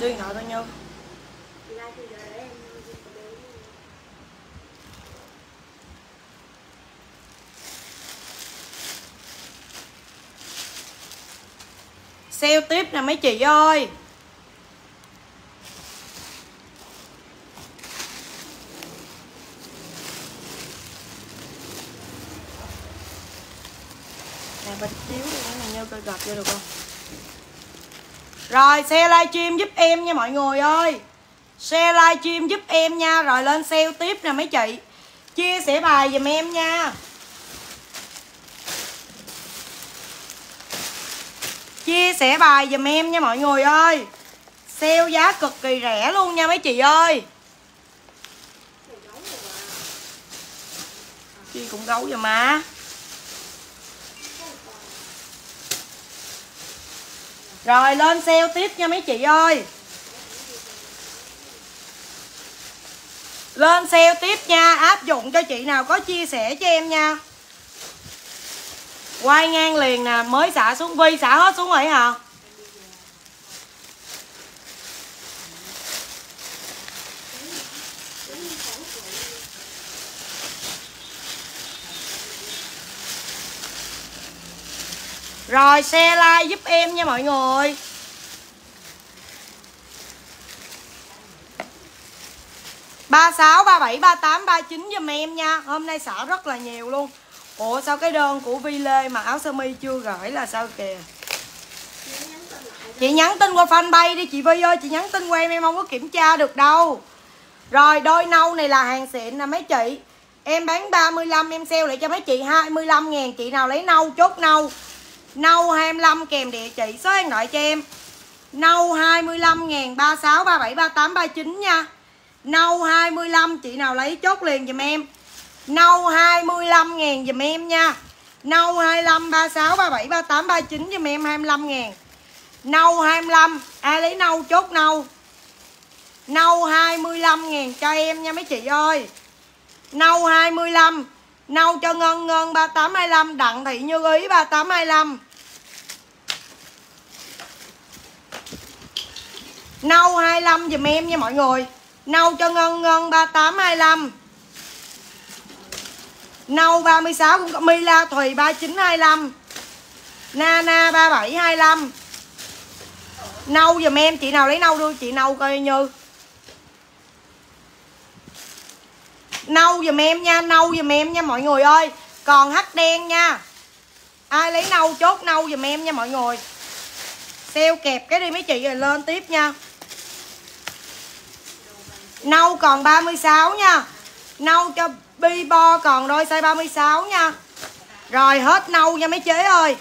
đưa điện thoại tao nhau sale tiếp nè mấy chị ơi nè bịch chiếu đi này chưa được không? Rồi, xe livestream giúp em nha mọi người ơi. Share livestream giúp em nha. Rồi lên sale tiếp nè mấy chị. Chia sẻ bài giùm em nha. Chia sẻ bài giùm em nha mọi người ơi. Sale giá cực kỳ rẻ luôn nha mấy chị ơi. Chi cũng gấu rồi mà. Rồi, lên sale tiếp nha mấy chị ơi. Lên sale tiếp nha, Áp dụng cho chị nào có chia sẻ cho em nha. Quay ngang liền nè, Mới xả xuống, Vi xả hết xuống rồi hả? Rồi share like giúp em nha mọi người. ba sáu, ba bảy, ba tám, ba chín giùm em nha. Hôm nay xả rất là nhiều luôn. Ủa, sao cái đơn của Vi Lê mà áo sơ mi chưa gửi là sao kìa? Chị nhắn tin qua fanpage đi, chị Vi ơi, Chị nhắn tin qua em em không có kiểm tra được đâu. Rồi, đôi nâu này là hàng xịn nè, mấy chị. Em bán 35 em sale lại cho mấy chị 25 ngàn. Chị nào lấy nâu, chốt nâu. Nâu 25 kèm địa chỉ số điện thoại cho em. Nâu 25 ngàn 36 37 38 39 nha. Nâu 25 chị nào lấy chốt liền dùm em. Nâu 25 ngàn dùm em nha. Nâu 25 36 37 38 39 dùm em 25 ngàn. Nâu 25 Ai lấy nâu, chốt nâu. Nâu 25 ngàn cho em nha mấy chị ơi. Nâu 25 Nâu cho Ngân Ngân 3825 Đặng Thị Như Ý 3825 Nâu 25 dùm em nha mọi người. Nâu cho Ngân Ngân 3825 Nâu 36 cũng có Mila Thùy 3925 Nana 3725 Nâu dùm em, Chị nào lấy nâu đưa, chị nâu coi như. Nâu dùm em nha, Nâu dùm em nha mọi người ơi. Còn hắc đen nha. Ai lấy nâu chốt nâu dùm em nha mọi người. Sale kẹp cái đi mấy chị rồi lên tiếp nha. Nâu còn 36 nha. Nâu cho bi bo còn đôi size 36 nha. Rồi hết nâu nha mấy chế ơi.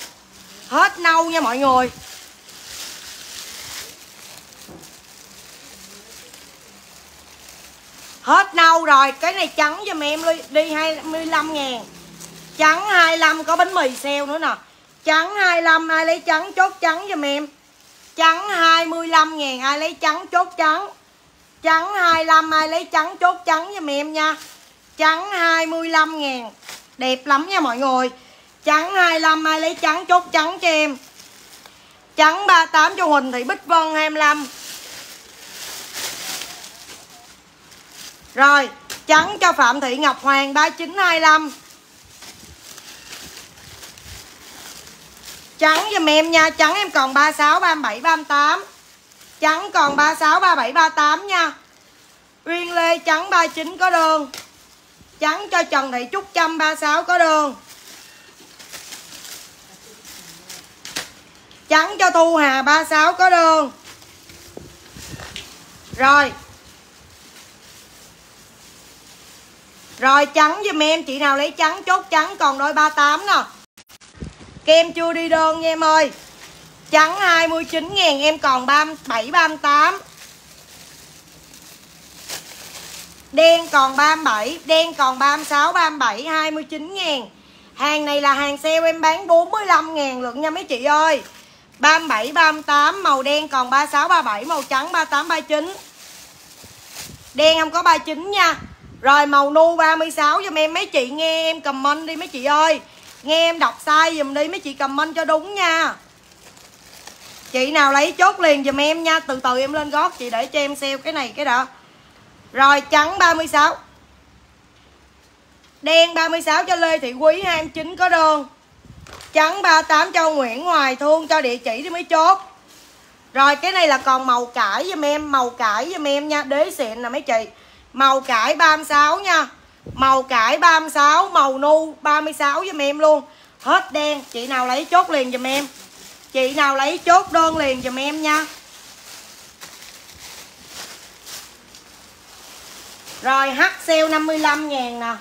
Hết nâu nha mọi người. Hết nâu rồi, Cái này trắng giùm em đi 25 ngàn. Trắng 25 có bánh mì xeo nữa nè. Trắng 25 ai lấy trắng chốt trắng giùm em. Trắng 25 ngàn, ai lấy trắng chốt trắng. Trắng 25 ai lấy trắng chốt trắng giùm em nha. Trắng 25 ngàn, Đẹp lắm nha mọi người. Trắng 25 ai lấy trắng chốt trắng cho em. Trắng 38 cho Huỳnh Thị Bích Vân 25 Rồi Trắng cho Phạm Thị Ngọc Hoàng 3925 Trắng giùm em nha Trắng em còn 36, 37, 38 Trắng còn 36, 37, 38 nha. Uyên Lê trắng 39 có đường. Trắng cho Trần Thị Trúc Trâm 36 có đường. Trắng cho Thu Hà 36 có đường. Rồi Rồi trắng giùm em, Chị nào lấy trắng chốt trắng, còn đôi 38 nè Kem chưa đi đơn nha em ơi. Trắng 29 ngàn, em còn 37 38 Đen còn 37 Đen còn 36 37 29 ngàn. Hàng này là hàng sale em bán 45 ngàn lượng nha mấy chị ơi. 37 38 Màu đen còn 36 37 Màu trắng 38 39 Đen không có 39 nha. Rồi màu nu 36 giùm em mấy chị nghe em comment đi mấy chị ơi. Nghe em đọc sai dùm đi mấy chị comment cho đúng nha. Chị nào lấy chốt liền giùm em nha, từ từ em lên gót chị để cho em sale cái này cái đó. Rồi, trắng 36 đen 36 cho Lê Thị Quý 29 có đơn. Trắng 38 cho Nguyễn Hoài Thương, cho địa chỉ thì mới chốt. Rồi, cái này là còn màu cải giùm em, màu cải giùm em nha, đế xịn nè mấy chị màu cải 36 nha. Màu cải 36 màu nu 36 giùm em luôn. Hết đen, chị nào lấy chốt liền giùm em. Chị nào lấy chốt đơn liền giùm em nha. Rồi H sale 55 ngàn nè.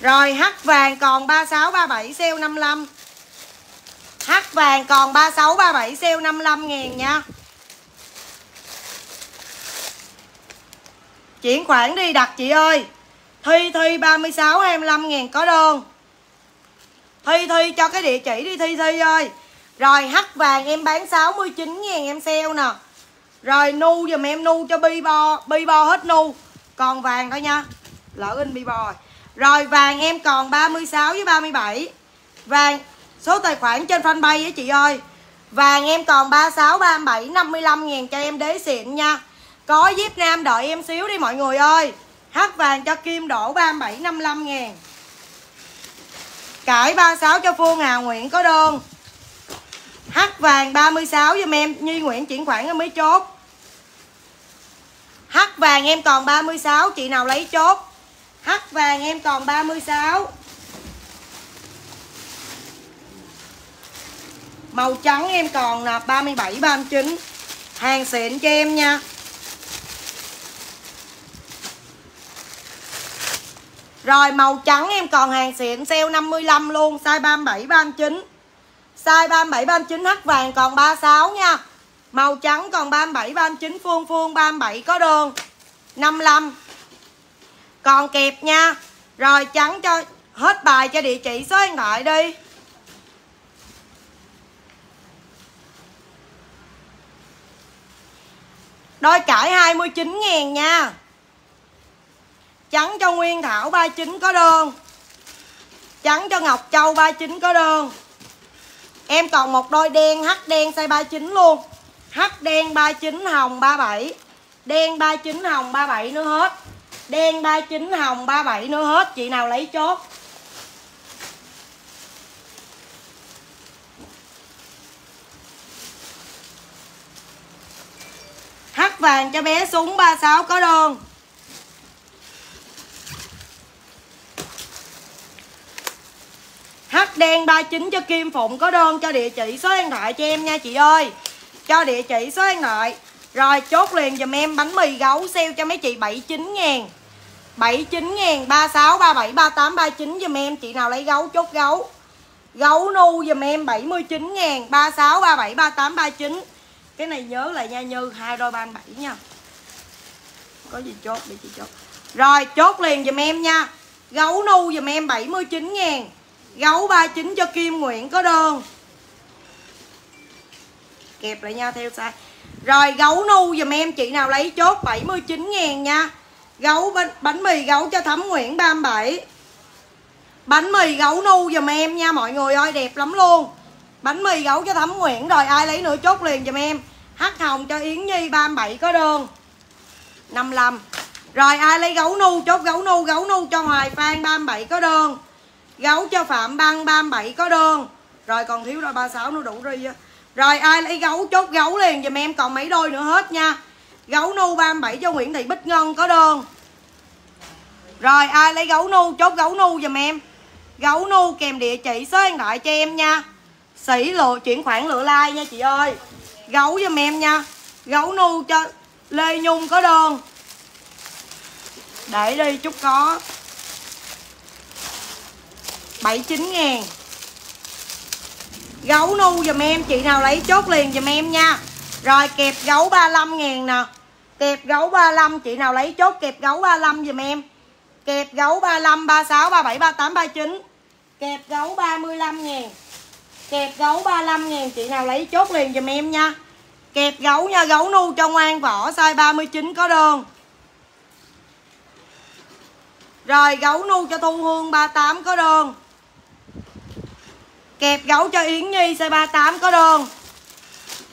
Rồi H vàng còn 36 37 sale 55 H vàng còn 36 37 sale 55 ngàn nha. Chuyển khoản đi đặt chị ơi. Thi Thi 36 25 ngàn có đơn. Thi Thi cho cái địa chỉ đi, Thi Thi ơi. Rồi hắc vàng em bán 69 ngàn em sale nè. Rồi nu dùm em, nu cho bi bo Bi bo hết nu. Còn vàng thôi nha. Lỡ in bi bo rồi. Rồi vàng em còn 36 với 37 Vàng số tài khoản trên fanpage á chị ơi. Vàng em còn 36, 37, 55 ngàn cho em đế xịn nha. Có zip nam đợi em xíu đi mọi người ơi. Hát vàng cho Kim đổ 37 55 ngàn Cải 36 cho Phương Hà Nguyễn có đơn. Hát vàng 36 giùm em Nhi Nguyễn chuyển khoản em mới chốt. Hát vàng em còn 36 Chị nào lấy chốt? Hát vàng em còn 36 Màu trắng em còn nè 37 39 Hàng xịn cho em nha Rồi màu trắng em còn hàng xịn sale 55 luôn Size 37 39 Size 37 39 hắc vàng còn 36 nha Màu trắng còn 37 39 Phương Phương 37 có đường. 55 Còn kẹp nha Rồi trắng cho hết bài cho địa chỉ số điện thoại đi Đôi cải 29 ngàn nha. Trắng cho Nguyên Thảo 39 có đơn. Trắng cho Ngọc Châu 39 có đơn. Em còn một đôi đen, hắc đen size 39 luôn. Hắc đen 39 hồng 37 Đen 39 hồng 37 nữa hết. Đen 39 hồng 37 nữa hết. Chị nào lấy chốt? Vàng cho bé súng 36 có đơn Hắc đen 39 cho Kim Phụng có đơn cho địa chỉ số điện thoại cho em nha chị ơi. Cho địa chỉ số điện thoại. Rồi chốt liền dùm em bánh mì gấu sale cho mấy chị 79 ngàn. 79 ngàn 36, 37, 38, 39 dùm em. Chị nào lấy gấu chốt gấu. Gấu nu dùm em 79 ngàn 36, 37, 38, 39 cái này nhớ là nha Như hai đôi 37 nha. Có gì chốt để chị chốt. Rồi chốt liền giùm em nha. Gấu nu giùm em 79 ngàn. Gấu 39 cho Kim Nguyễn có đơn. Kẹp lại nha theo size. Rồi gấu nu dùm em chị nào lấy chốt 79 ngàn nha. Gấu bánh, bánh mì gấu cho Thấm Nguyễn 37 Bánh mì gấu nu dùm em nha mọi người ơi đẹp lắm luôn. Bánh mì gấu cho Thấm Nguyễn Rồi, ai lấy nữa chốt liền giùm em. Hắc hồng cho Yến Nhi 37 có đơn 55 Rồi ai lấy gấu nu, chốt gấu nu Gấu nu cho Hoài Phan 37 có đơn Gấu cho Phạm Băng 37 có đơn Rồi còn thiếu đôi 36 nó đủ rồi Rồi ai lấy gấu, chốt gấu liền giùm em, còn mấy đôi nữa hết nha. Gấu nu 37 cho Nguyễn Thị Bích Ngân có đơn Rồi ai lấy gấu nu, chốt gấu nu giùm em. Gấu nu kèm địa chỉ số điện thoại cho em nha. Sỉ lộ chuyển khoản lựa like nha chị ơi. Gấu giùm em nha. Gấu nu cho Lê Nhung có đơn. Để đi chút có. 79 ngàn. Gấu nu dùm em Chị nào lấy chốt liền dùm em nha. Rồi kẹp gấu 35 ngàn nè. Kẹp gấu 35 Chị nào lấy chốt kẹp gấu 35 dùm em. Kẹp gấu 35, 36, 37, 38, 39 Kẹp gấu 35 ngàn. Kẹp gấu 35 ngàn Chị nào lấy chốt liền dùm em nha. Kẹp gấu nha, Gấu nu cho ngoan vỏ size 39 có đơn. Rồi, gấu nu cho Thu Hương 38 có đơn. Kẹp gấu cho Yến Nhi size 38 có đơn.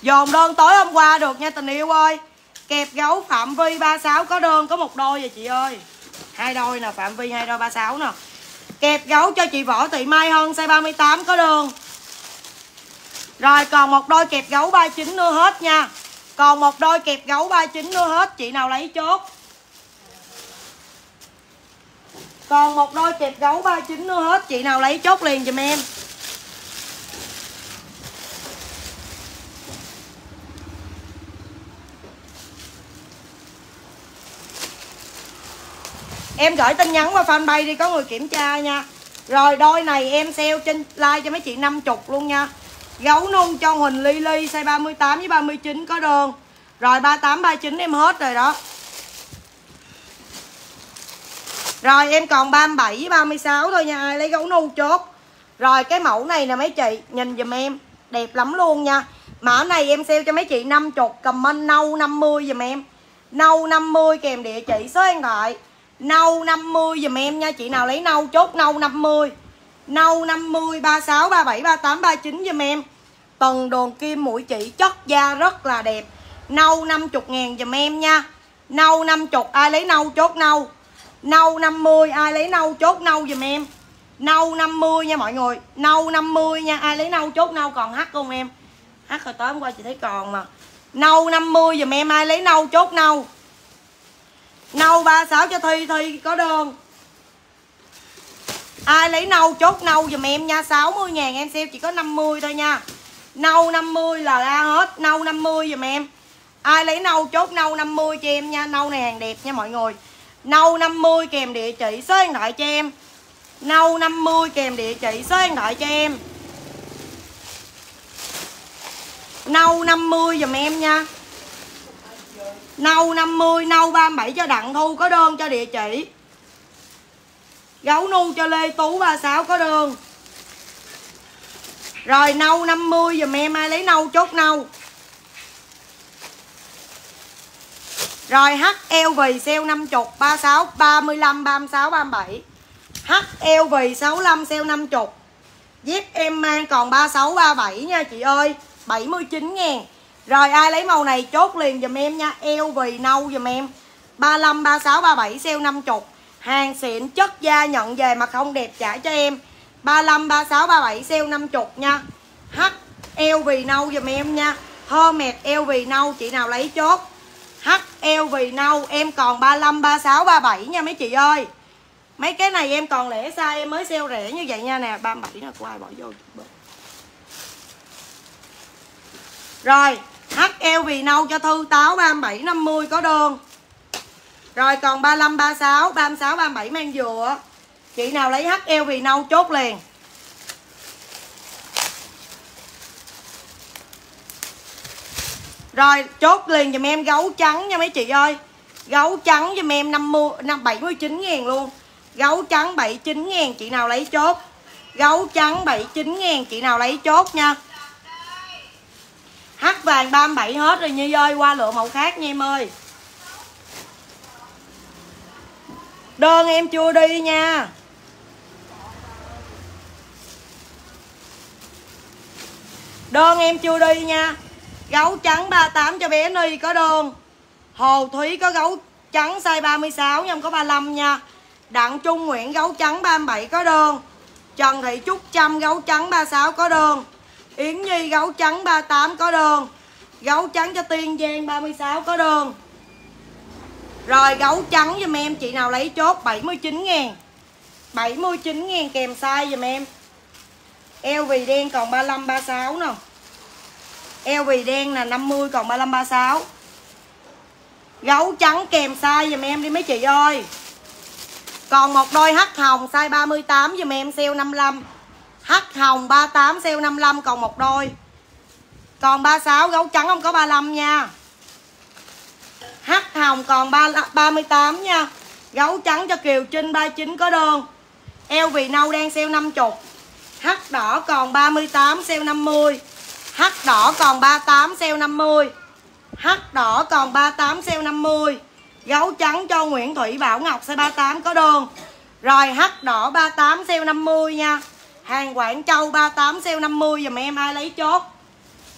Dồn đơn tối hôm qua được nha, tình yêu ơi. Kẹp gấu Phạm Vi 36 có đơn, Có một đôi rồi chị ơi. Hai đôi nè, Phạm Vi hai đôi 36 nè. Kẹp gấu cho chị Võ Thị Mai Hân size 38 có đơn. Rồi, còn một đôi kẹp gấu 39 nữa hết nha. Còn một đôi kẹp gấu 39 nữa hết, Chị nào lấy chốt. Còn một đôi kẹp gấu 39 nữa hết, Chị nào lấy chốt liền giùm em. Em gửi tin nhắn qua fanpage đi, có người kiểm tra nha. Rồi, đôi này em sale trên like cho mấy chị 50 luôn nha. Gấu nung cho Huỳnh Ly Ly size 38 với 39 có đơn Rồi 38, 39 em hết rồi đó. Rồi em còn 37 với 36 thôi nha Ai lấy gấu nu chốt. Rồi cái mẫu này nè mấy chị Nhìn dùm em Đẹp lắm luôn nha. Mã này em sale cho mấy chị 50 Comment nâu 50 dùm em. Nâu 50 kèm địa chỉ số điện thoại. Nâu 50 dùm em nha Chị nào lấy nâu chốt nâu 50 Nâu 50 36 37 38 39 dùm em. Tầng đồn kim mũi chỉ chất da rất là đẹp. Nâu 50 ngàn dùm em nha. Nâu 50 ai lấy nâu chốt nâu? Nâu 50 ai lấy nâu chốt nâu dùm em? Nâu 50 nha mọi người. Nâu 50 nha, ai lấy nâu chốt nâu còn hắt không em? Hắt hồi tối hôm qua chị thấy còn mà. Nâu 50 dùm em, ai lấy nâu chốt nâu? Nâu 36 cho Thi Thi có đơn. Ai lấy nâu chốt nâu dùm em nha 60 ngàn em sale chỉ có 50 thôi nha. Nâu 50 là ra hết Nâu 50 dùm em. Ai lấy nâu chốt nâu 50 cho em nha Nâu này hàng đẹp nha mọi người. Nâu 50 kèm địa chỉ số điện thoại cho em. Nâu 50 kèm địa chỉ số điện thoại cho em. Nâu 50 dùm em nha. Nâu 50, nâu 37 cho Đặng Thu có đơn cho địa chỉ. Gấu nu cho Lê Tú 36 có đơn. Rồi nâu 50 dùm em ai lấy nâu chốt nâu. Rồi HL vì sale 50 36 35 36 37 HL vì 65 sale 50 Dép em mang còn 36 37 nha chị ơi. 79 ngàn. Rồi ai lấy màu này chốt liền dùm em nha. Eo vì nâu dùm em. 35, 36, 37 sale 50 Hàng xịn chất da nhận về mà không đẹp trả cho em. 35, 36, 37 sale 50 nha. H eo vì nâu dùm em nha. Hermes eo vì nâu chị nào lấy chốt. H eo vì nâu em còn 35, 36, 37 nha mấy chị ơi. Mấy cái này em còn lẻ sai em mới sale rẻ như vậy nha nè. 37 là của ai bỏ vô. Rồi HL vì nâu cho Thư táo 37 50 có đơn. Rồi còn 35 36 36 37 mang dừa. Chị nào lấy HL vì nâu chốt liền. Rồi chốt liền dùm em gấu trắng nha mấy chị ơi. Gấu trắng dùm em 50, 79 ngàn luôn. Gấu trắng 79 ngàn chị nào lấy chốt? Gấu trắng 79 ngàn chị nào lấy chốt nha? H vàng 37 hết rồi Nhi ơi Qua lựa màu khác nha em ơi. Đơn em chưa đi nha. Đơn em chưa đi nha. Gấu trắng 38 cho bé Ni có đơn Hồ Thúy có gấu trắng size 36 nhưng có 35 nha. Đặng Trung Nguyễn gấu trắng 37 có đơn Trần Thị Trúc Trâm gấu trắng 36 có đơn Yến Nhi gấu trắng 38 có đơn Gấu trắng cho Tiên Giang 36 có đơn Rồi gấu trắng giùm em, Chị nào lấy chốt? 79 ngàn. 79 ngàn kèm size giùm em. Eo vì đen còn 35 36 nè. Eo vì đen là 50 còn 35 36 Gấu trắng kèm size giùm em đi mấy chị ơi. Còn một đôi hắc hồng size 38 giùm em sale 55 Hắc hồng 38 sale 55 còn một đôi. Còn 36 gấu trắng không có 35 nha. Hắc hồng còn 3, 38 nha. Gấu trắng cho Kiều Trinh 39 có đơn. Eo vì nâu đen sale 50 Hắc đỏ còn 38 sale 50 Hắc đỏ còn 38 sale 50 Hắc đỏ còn 38 sale 50 Gấu trắng cho Nguyễn Thủy Bảo Ngọc size 38 có đơn Rồi hắc đỏ 38 sale 50 nha. Hàng Quảng Châu 38 sale 50 dùm em ai lấy chốt.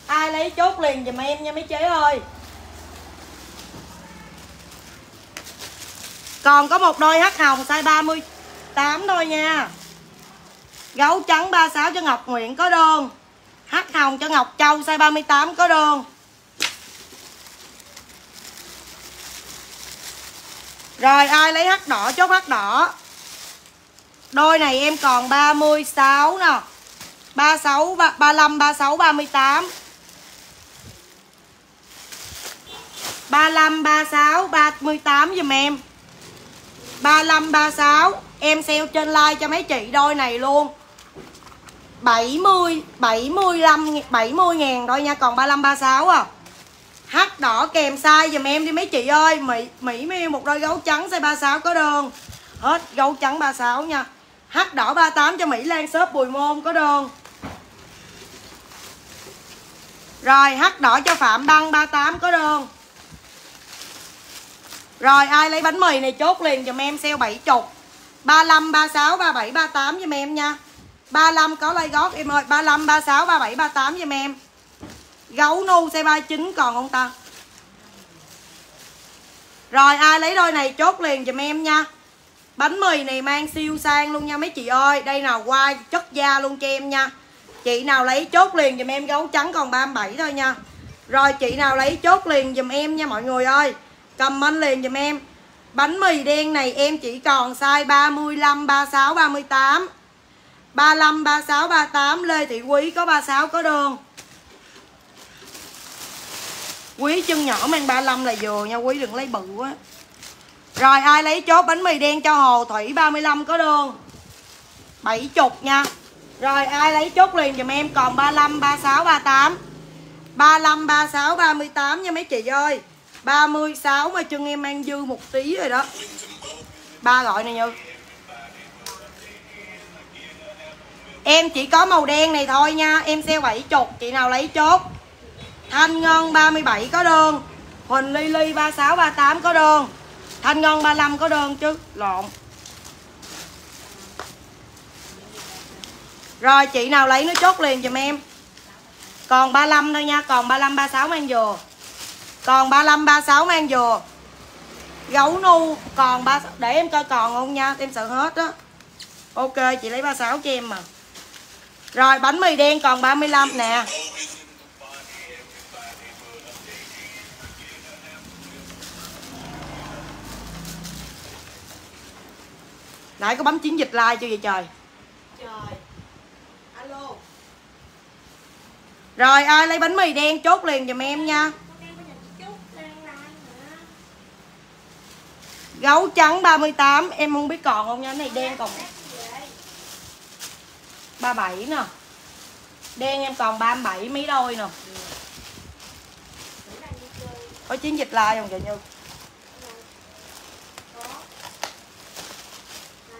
Ai lấy chốt liền dùm em nha, mấy chế ơi. Còn có một đôi hắc hồng size 38 thôi nha. Gấu trắng 36 cho Ngọc Nguyễn có đơn. Hắc hồng cho Ngọc Châu size 38 có đơn. Rồi ai lấy hắc đỏ chốt hắc đỏ. Đôi này em còn 36 nè. 36, 35, 36, 38 35, 36, 38 giùm em. 35, 36 Em sale trên like cho mấy chị đôi này luôn. 70, 75, 70 ngàn thôi nha Còn 35, 36 à H đỏ kèm size dùm em đi mấy chị ơi Mỹ Mỹ miêu một đôi gấu trắng size 36 có đơn Hết gấu trắng 36 nha H đỏ 38 cho Mỹ Lan shop Bùi Môn có đơn Rồi H đỏ cho Phạm Đăng 38 có đơn Rồi ai lấy bánh mì này chốt liền dùm em sale 70 35, 36, 37, 38 dùm em nha 35 có lay gót em ơi. 35, 36, 37, 38 giùm em. Gấu nu size 39 còn không ta? Rồi ai lấy đôi này chốt liền giùm em nha. Bánh mì này mang siêu sang luôn nha mấy chị ơi. Đây nào qua chất da luôn cho em nha. Chị nào lấy chốt liền giùm em gấu trắng còn 37 thôi nha. Rồi chị nào lấy chốt liền giùm em nha mọi người ơi. Comment liền giùm em. Bánh mì đen này em chỉ còn size 35, 36, 38 35, 36, 38 Lê Thị Quý có 36 có đơn Quý chân nhỏ mang 35 là vừa nha Quý đừng lấy bự quá. Rồi ai lấy chốt bánh mì đen cho Hồ Thủy 35 có đơn 70 nha. Rồi ai lấy chốt liền dùm em còn 35, 36, 38 35, 36, 38 nha mấy chị ơi. 36 mà chân em mang dư một tí rồi đó. Ba gọi này Như Em chỉ có màu đen này thôi nha Em sale 70 Chị nào lấy chốt Thanh Ngân 37 có đơn Huỳnh Ly Ly 36, 38 có đơn Thanh Ngân 35 có đơn chứ Lộn Rồi chị nào lấy nó chốt liền dùm em Còn 35 thôi nha Còn 35, 36 mang vừa Còn 35, 36 mang vừa Gấu nu còn 36 Để em coi còn không nha Em sợ hết á Ok chị lấy 36 cho em mà rồi bánh mì đen còn 35 nè. Nãy có bấm chiến dịch like chưa vậy trời? Trời. Alo. Rồi ai lấy bánh mì đen chốt liền giùm em nha. Gấu trắng 38 Em không biết còn không nha Cái này đen còn 37 nè. Đen em còn 37 mấy đôi nè. Có chiến dịch like không chị Như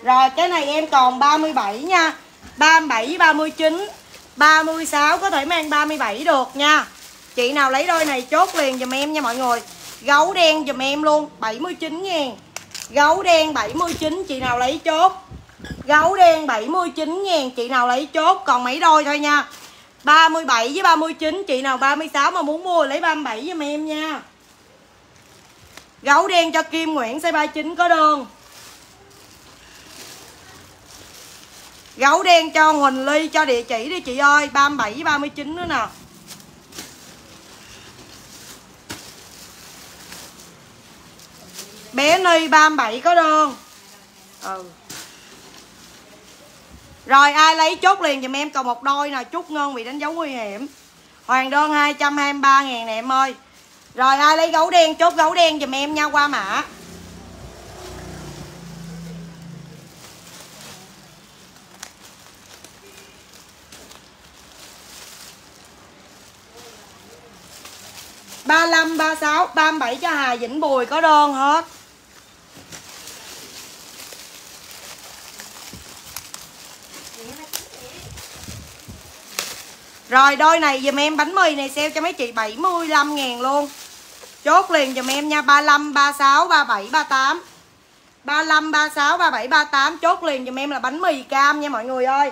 Rồi, cái này em còn 37 nha. 37 39 36 có thể mang 37 được nha. Chị nào lấy đôi này chốt liền dùm em nha mọi người. Gấu đen dùm em luôn 79 ngàn. Gấu đen 79 chị nào lấy chốt. Gấu đen 79 ngàn, chị nào lấy chốt, Còn mấy đôi thôi nha. 37 với 39 chị nào 36 mà muốn mua lấy 37 giùm em nha. Gấu đen cho Kim Nguyễn, size 39 có đơn. Gấu đen cho Huỳnh Ly, cho địa chỉ đi chị ơi 37 với 39 nữa nè. Bé Ni 37 có đơn. Ừ. Rồi, ai lấy chốt liền dùm em, còn một đôi nè Chút ngân bị đánh dấu nguy hiểm. Hoàng đơn 223 ngàn nè em ơi. Rồi, ai lấy gấu đen, chốt gấu đen dùm em nha, qua mã. ba mươi ba sáu, ba bảy cho Hà Vĩnh Bùi có đơn hết. Rồi đôi này dùm em bánh mì này sale cho mấy chị 75 ngàn luôn. Chốt liền dùm em nha 35, 36, 37, 38 35, 36, 37, 38 Chốt liền dùm em là bánh mì cam nha mọi người ơi.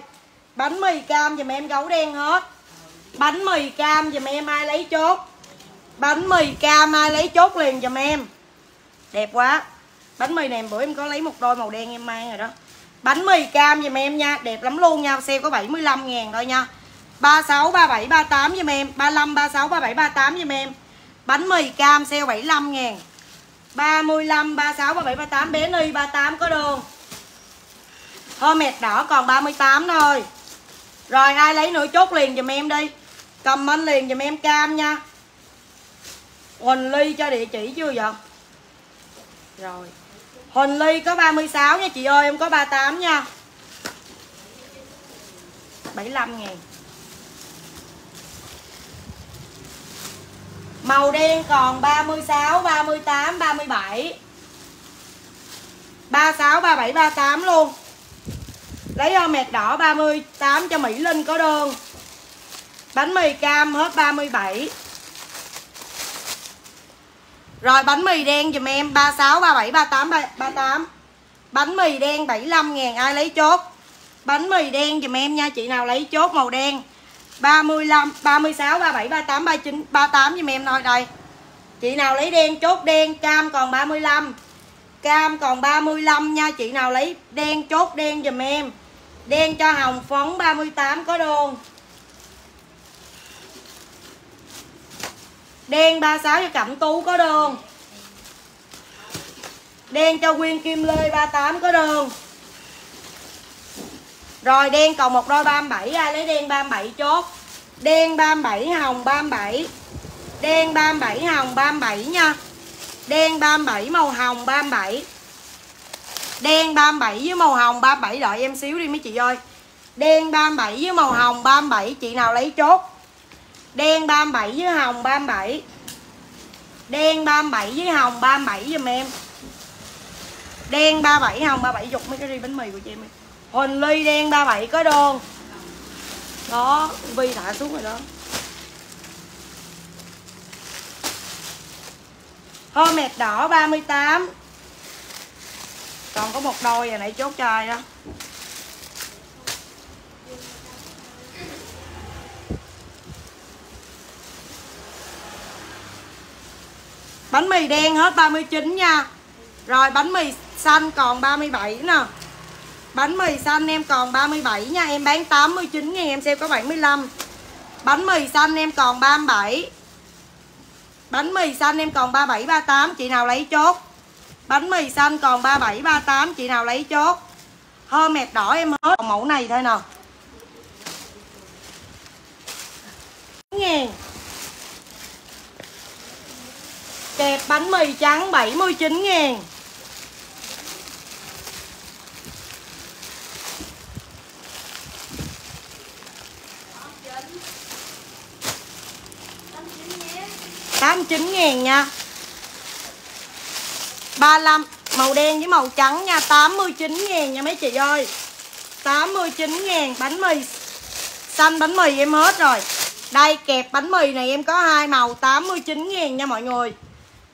Bánh mì cam dùm em gấu đen hết. Bánh mì cam dùm em ai lấy chốt. Bánh mì cam ai lấy chốt liền dùm em. Đẹp quá. Bánh mì này bữa em có lấy một đôi màu đen em mang rồi đó. Bánh mì cam dùm em nha Đẹp lắm luôn nha Sale có 75 ngàn thôi nha. 36, 37, 38 giùm em. 35, 36, 37, 38 giùm em. Bánh mì cam sale 75 ngàn. 35, 36, 37, 38 Bé Ni 38 có đường. Thôi mệt đỏ còn 38 thôi. Rồi ai lấy nữa chốt liền dùm em đi. Comment liền dùm em cam nha. Huỳnh Ly cho địa chỉ chưa vậy? Rồi. Huỳnh Ly có 36 nha chị ơi Em có 38 nha. 75 ngàn. Màu đen còn 36, 38, 37 36, 37, 38 luôn Lấy ô mẹt đỏ 38 cho Mỹ Linh có đơn Bánh mì cam hết 37 Rồi bánh mì đen dùm em 36, 37, 38, 38 Bánh mì đen 75 ngàn ai lấy chốt Bánh mì đen dùm em nha Chị nào lấy chốt màu đen 35, 36, 37, 38, 39, 38 giùm em thôi đây Chị nào lấy đen chốt đen Cam còn 35 Cam còn 35 nha Chị nào lấy đen chốt đen giùm em Đen cho hồng phấn 38 có đơn Đen 36 cho Cẩm Tú có đơn Đen cho Quyên Kim Lê 38 có đơn rồi đen còn một đôi 37 ai lấy đen 37 chốt. Đen 37 hồng 37. Đen 37 hồng 37 nha. Đen 37 màu hồng 37. Đen 37 với màu hồng 37 đợi em xíu đi mấy chị ơi. Đen 37 với màu hồng 37 chị nào lấy chốt. Đen 37 với hồng 37. Đen 37 với hồng 37 giùm em. Đen 37 hồng 37 dục mấy cái ri bánh mì của chị em. Huỳnh ly đen 37 có đơn Đó Vi thả xuống rồi đó. Hơ mẹt đỏ 38 Còn có một đôi rồi nãy chốt cho ai đó. Bánh mì đen hết 39 nha. Rồi, bánh mì xanh còn 37 nè. Bánh mì xanh em còn 37 nha, Em bán 89 ngàn em xem có 75 Bánh mì xanh em còn 37 Bánh mì xanh em còn 37 38 Chị nào lấy chốt? Bánh mì xanh còn 37 38 Chị nào lấy chốt? Hơ mẹt đỏ em hết. Còn mẫu này thôi nè. Ngàn. Kẹp bánh mì trắng 79 ngàn. Tám chín ngàn nha. 35 màu đen với màu trắng nha 89 ngàn nha mấy chị ơi. 89 ngàn bánh mì, xanh bánh mì em hết rồi. Đây, kẹp bánh mì này em có hai màu 89 ngàn nha mọi người.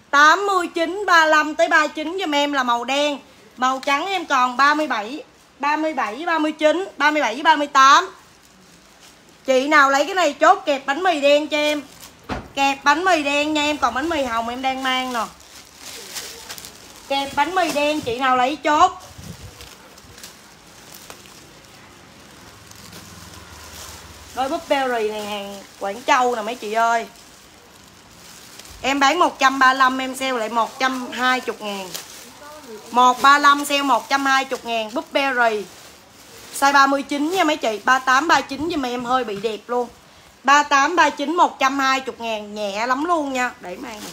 89 35 tới 39 giùm em là màu đen. Màu trắng em còn 37 37 với 39 37 với 38 chị nào lấy cái này chốt kẹp bánh mì đen cho em. Kẹp bánh mì đen nha em Còn bánh mì hồng em đang mang nè. Kẹp bánh mì đen chị nào lấy chốt. Đôi búp berry này hàng Quảng Châu nè mấy chị ơi. Em bán 135 em sale lại 120 ngàn. 135 sale 120 ngàn búp berry Size 39 nha mấy chị 38, 39 nhưng mà em hơi bị đẹp luôn. 38 39 120 ngàn, nhẹ lắm luôn nha. Để mang này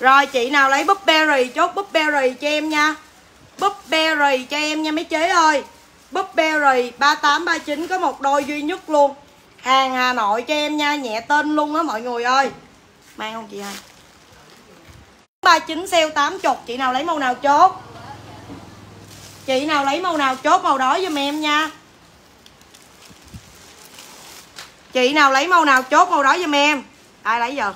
rồi, chị nào lấy búp berry, chốt búp berry cho em nha. Búp berry cho em nha, mấy chế ơi. Búp berry 38 39 có một đôi duy nhất luôn. Hàng Hà Nội cho em nha, nhẹ tên luôn á mọi người ơi. Mang không chị ơi 39 sale 80 chị nào lấy màu nào chốt? Chị nào lấy màu nào chốt màu đó giùm em nha chị nào lấy màu nào, chốt màu đó giùm em. Ai lấy giờ?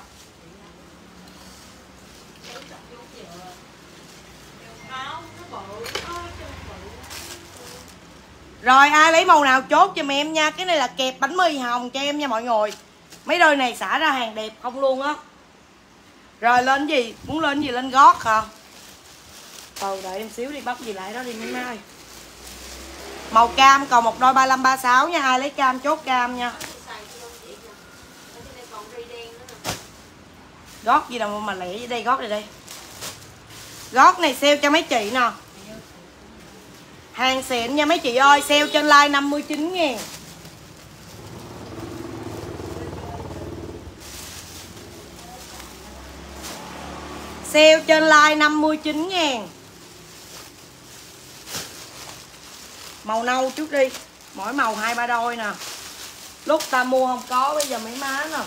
Rồi, ai lấy màu nào, chốt cho em nha. Cái này là kẹp bánh mì hồng cho em nha mọi người. Mấy đôi này xả ra hàng đẹp không luôn á. Rồi, lên gì? Muốn lên gì, lên gót hả? Ờ đợi em xíu đi bắt gì lại đó đi, mấy mai. Màu cam, còn một đôi 3536 nha. Ai lấy cam, chốt cam nha. Gót gì đâu mà lẻ đây, gót này đây. Gót này sale cho mấy chị nè. Hàng xịn nha mấy chị ơi, sale trên like 59 ngàn Sale trên like 59 ngàn Màu nâu trước đi. Mỗi màu hai ba đôi nè. Lúc ta mua không có, bây giờ mấy má nè.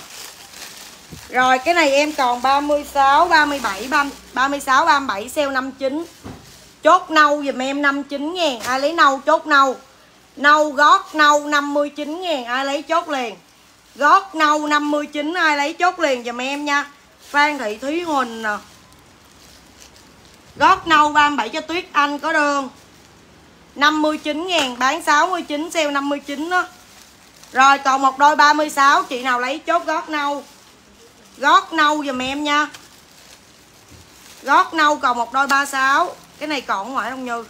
Rồi cái này em còn 36, 37, 36, 37 sale 59 Chốt nâu dùm em 59 ngàn Ai lấy nâu chốt nâu. Nâu gót nâu 59 ngàn Ai lấy chốt liền. Gót nâu 59 ai lấy chốt liền dùm em nha. Phan Thị Thúy Huỳnh nè. Gót nâu 37 cho Tuyết Anh có đơn 59 ngàn bán 69 sale 59 đó. Rồi còn một đôi 36 Chị nào lấy chốt gót nâu? Gót nâu dùm em nha. Gót nâu còn một đôi 36 Cái này còn ngoài không Như.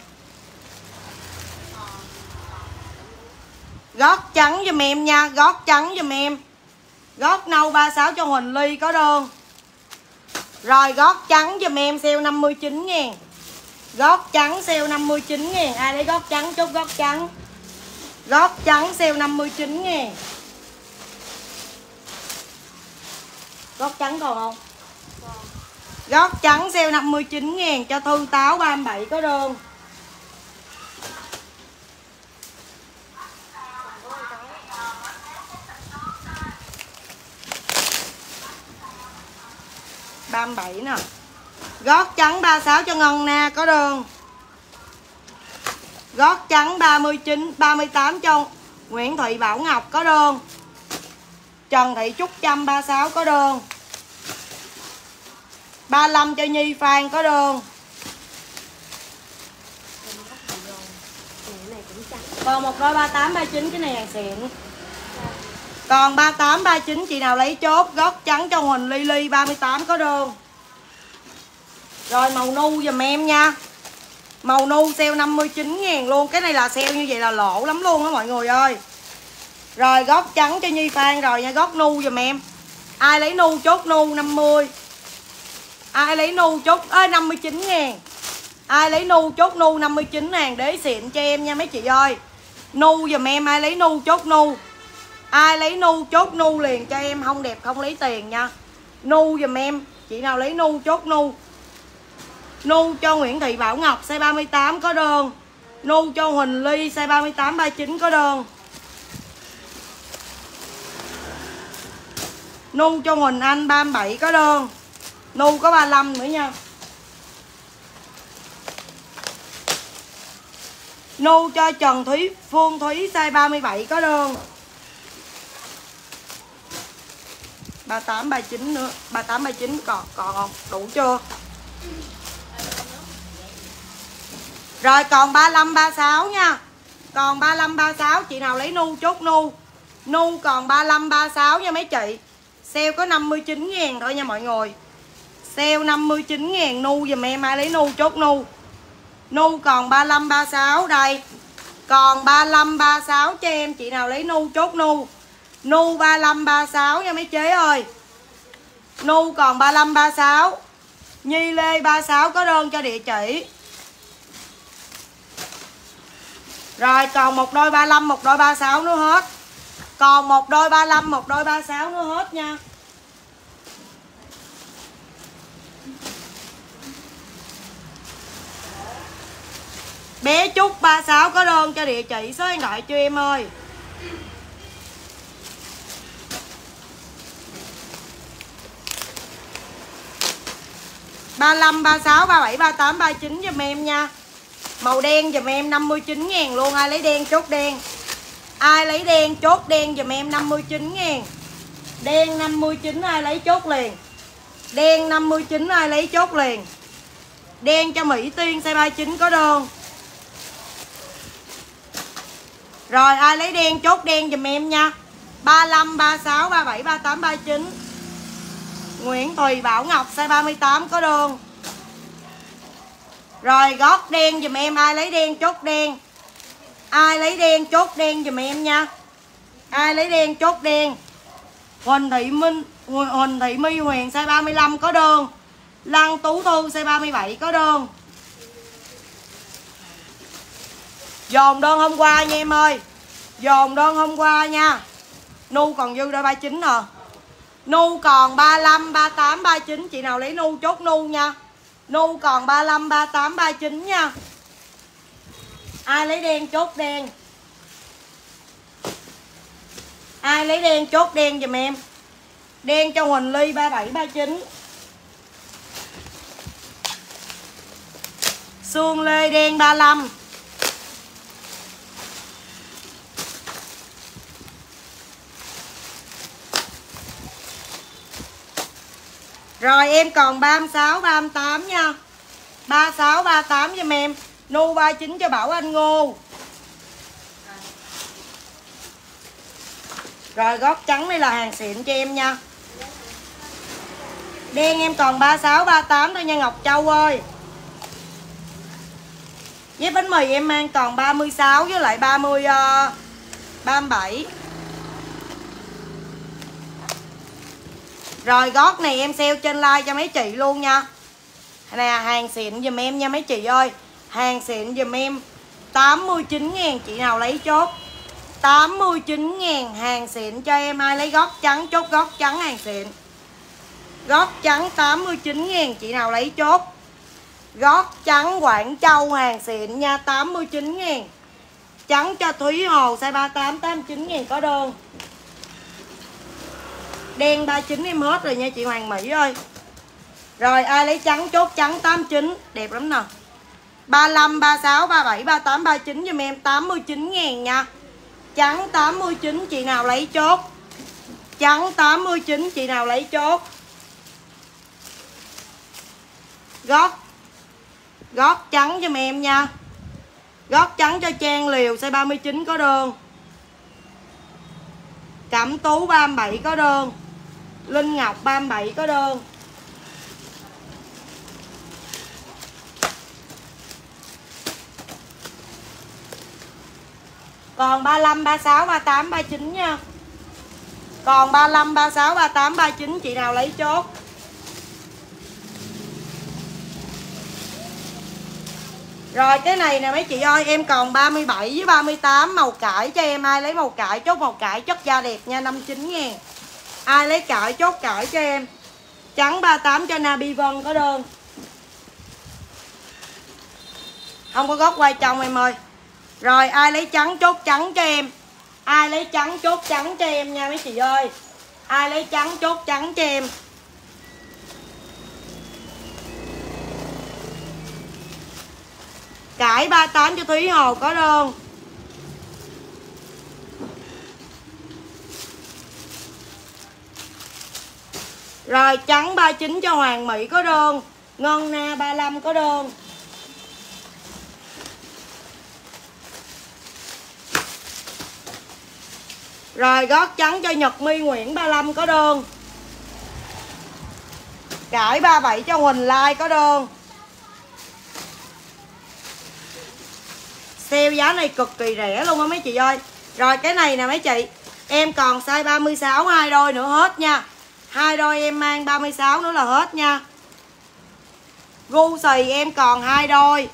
Gót trắng dùm em nha, Gót trắng dùm em. Gót nâu 36 cho Huỳnh Ly có đơn. Rồi gót trắng dùm em sale 59 ngàn. Gót trắng sale 59 ngàn. Ai lấy gót trắng chốt gót trắng? Gót trắng sale 59 ngàn. Gót trắng còn không? còn. Gót trắng sale 59 ngàn Cho Thư Táo 37 có đơn 37 nè Gót trắng 36 cho Ngân Na có đơn Gót trắng 39 38 cho Nguyễn Thị Bảo Ngọc có đơn Trần Thị Trúc Trâm 36 có đơn 35 cho Nhi Phan, có đơn Còn một đôi 38 39 cái này hàng xịn còn 38 39 chị nào lấy chốt, gót trắng cho Huỳnh Ly Ly 38 có đơn. Rồi màu nu dùm em nha. Màu nu sale 59 ngàn luôn. Cái này là sale như vậy là lỗ lắm luôn đó mọi người ơi. Rồi gót trắng cho Nhi Phan rồi nha. Gót nu giùm em. Ai lấy nu chốt nu 50. Ai lấy nu chốt ơi 59 ngàn. Ai lấy nu chốt nu 59 ngàn đế xịn cho em nha mấy chị ơi. Nu giùm em, ai lấy nu chốt nu ai lấy nu chốt nu liền cho em, không đẹp không lấy tiền nha nu giùm em, chị nào lấy nu chốt nu nu cho Nguyễn Thị Bảo Ngọc, size 38 có đơn nu cho Huỳnh Ly, size 38 39 có đơn nu cho Huỳnh Anh 37 có đơn nu có 35 nữa nha nu cho Trần Thúy Phương Thúy size 37 có đơn 38 39 nữa 38 39 còn còn không đủ chưa rồi còn 35 36 nha còn 35 36 chị nào lấy nu chốt nu nu còn 35 36 nha mấy chị sale có 59 ngàn thôi nha mọi người sale 59 ngàn nu dùm em ai lấy nu chốt nu nu còn 35 36 đây còn 35 36 cho em chị nào lấy nu chốt nu Nu 35 36 nha mấy chế ơi. Nu còn 35 36. Nhi Lê 36 có đơn cho địa chỉ. Rồi còn một đôi 35, một đôi 36 nữa hết. Còn một đôi 35, một đôi 36 nữa hết nha. Bé Trúc 36 có đơn cho địa chỉ số điện thoại cho em ơi. 35, 36, 37, 38, 39 giùm em nha Màu đen giùm em 59 ngàn luôn Ai lấy đen chốt đen Ai lấy đen chốt đen dùm em 59 ngàn Đen 59 ai lấy chốt liền. Đen 59 ai lấy chốt liền. Đen cho Mỹ Tiên size 39 có đơn Rồi ai lấy đen chốt đen dùm em nha. 35, 36, 37, 38, 39 Nguyễn Thùy Bảo Ngọc size 38 có đơn Rồi gót đen dùm em Ai lấy đen chốt đen. Ai lấy đen chốt đen giùm em nha. Ai lấy đen chốt đen. Huỳnh Thị Minh Huỳnh Thị My Huyền size 35 có đơn. Lăng Tú Thu size 37 có đơn. Dồn đơn hôm qua nha em ơi. Dồn đơn hôm qua nha. Nu còn dư đôi 39 nè Nu còn 35, 38, 39 Chị nào lấy nu chốt nu nha. Nu còn 35, 38, 39 nha. Ai lấy đen chốt đen? Ai lấy đen chốt đen giùm em? Đen cho Huỳnh Ly 37, 39 Xuông Lê đen 35 Rồi em còn 36, 38 nha. 36, 38 giùm em. Nu 39 cho Bảo Anh Ngô. Rồi gót trắng đây là hàng xịn cho em nha. Đen em còn 36, 38 thôi nha Ngọc Châu ơi. Dép bánh mì em mang còn 36 với lại 30 uh, 37 Rồi gót này em sale trên like cho mấy chị luôn nha. Nè hàng xịn dùm em nha mấy chị ơi. Hàng xịn dùm em. 89 ngàn, chị nào lấy chốt. 89 ngàn, hàng xịn cho em. Ai lấy gót trắng, chốt gót trắng, hàng xịn. Gót trắng 89 ngàn, chị nào lấy chốt. Gót trắng, Quảng Châu, hàng xịn nha 89 ngàn. Trắng cho Thúy Hồ, size 38 89 ngàn, có đơn. Đen 39 em hết rồi nha, chị Hoàng Mỹ ơi. Rồi, ai lấy trắng, chốt trắng 89 Đẹp lắm nè. 35, 36, 37, 38, 39 giùm em 89 ngàn nha. Trắng 89 chị nào lấy chốt? Trắng 89 chị nào lấy chốt? Gót Gót trắng giùm em nha. Gót trắng cho Trang liều size 39 có đơn. Cẩm tú 37 có đơn. Linh Ngọc 37 có đơn. Còn 35, 36, 38, 39 nha. Còn 35, 36, 38, 39 Chị nào lấy chốt? Rồi cái này nè mấy chị ơi Em còn 37 với 38 Màu cải cho em. Ai lấy màu cải Chốt màu cải chất da đẹp nha 59 ngàn. Ai lấy cải chốt cải cho em. Trắng 38 cho Nabi Vân có đơn. Không có góc quay trong em ơi. Rồi, ai lấy trắng chốt trắng cho em? Ai lấy trắng chốt trắng cho em nha mấy chị ơi? Ai lấy trắng chốt trắng cho em? Cải 38 cho Thúy Hồ có đơn. Rồi, trắng 39 cho Hoàng Mỹ có đơn. Ngân Na 35 có đơn. Rồi gót trắng cho Nhật My Nguyễn 35 có đơn. Cải 37 cho Huỳnh Lai có đơn. Sale giá này cực kỳ rẻ luôn á mấy chị ơi. Rồi cái này nè mấy chị, Em còn size 36 hai đôi nữa hết nha. Hai đôi em mang 36 nữa là hết nha. Gu xì em còn hai đôi.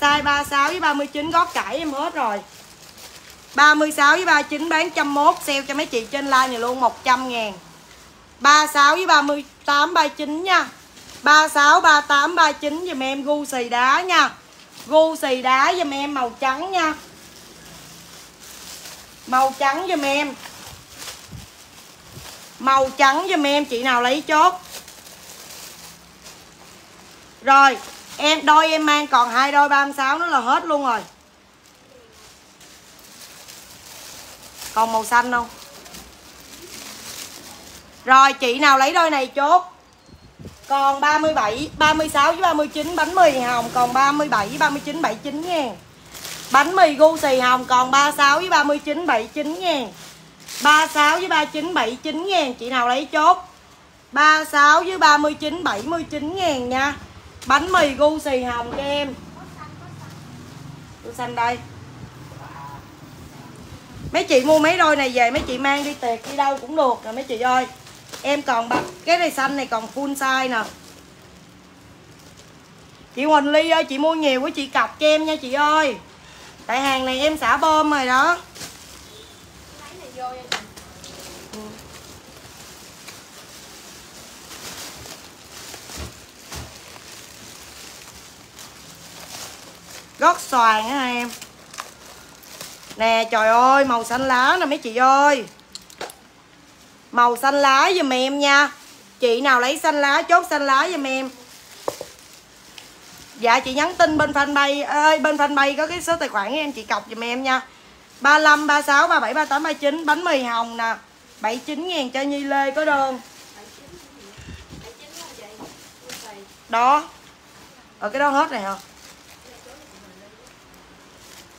Size 36 với 39 gót cải em hết rồi. 36 với 39 bán 101 sale cho mấy chị trên like này luôn 100 ngàn. 36 với 38 39 nha. 36 38 39 dùm em gu xì đá nha. Gu xì đá dùm em màu trắng nha. Màu trắng dùm em. Màu trắng dùm em, chị nào lấy chốt. Rồi, em đôi em mang còn hai đôi 36 nó là hết luôn rồi. Còn màu xanh không Rồi chị nào lấy đôi này chốt Còn 37 36 với 39 bánh mì hồng Còn 37 với 39 79 ngàn Bánh mì gu xì hồng còn 36 với 39 79 ngàn 36 với 39 79 ngàn Chị nào lấy chốt 36 với 39 79 ngàn nha Bánh mì gu xì hồng cho em Tôi xanh đây Mấy chị mua mấy đôi này về, Mấy chị mang đi tiệc đi đâu cũng được. Rồi mấy chị ơi, Em còn bạc Cái này xanh này còn full size nè. Chị Huỳnh Ly ơi, chị mua nhiều của chị cọc cho em nha chị ơi. Tại hàng này em xả bơm rồi đó. Gót xoàn á em nè, trời ơi, màu xanh lá nè mấy chị ơi. Màu xanh lá giùm em nha. Chị nào lấy xanh lá, chốt xanh lá giùm em. Dạ chị nhắn tin bên fanpage, ơi, bên fanpage có cái số tài khoản em, chị cọc giùm em nha. 35 36 37 38 39 bánh mì hồng nè. 79 ngàn cho Nhi Lê có đơn. Đó. Ở cái đó hết rồi hả?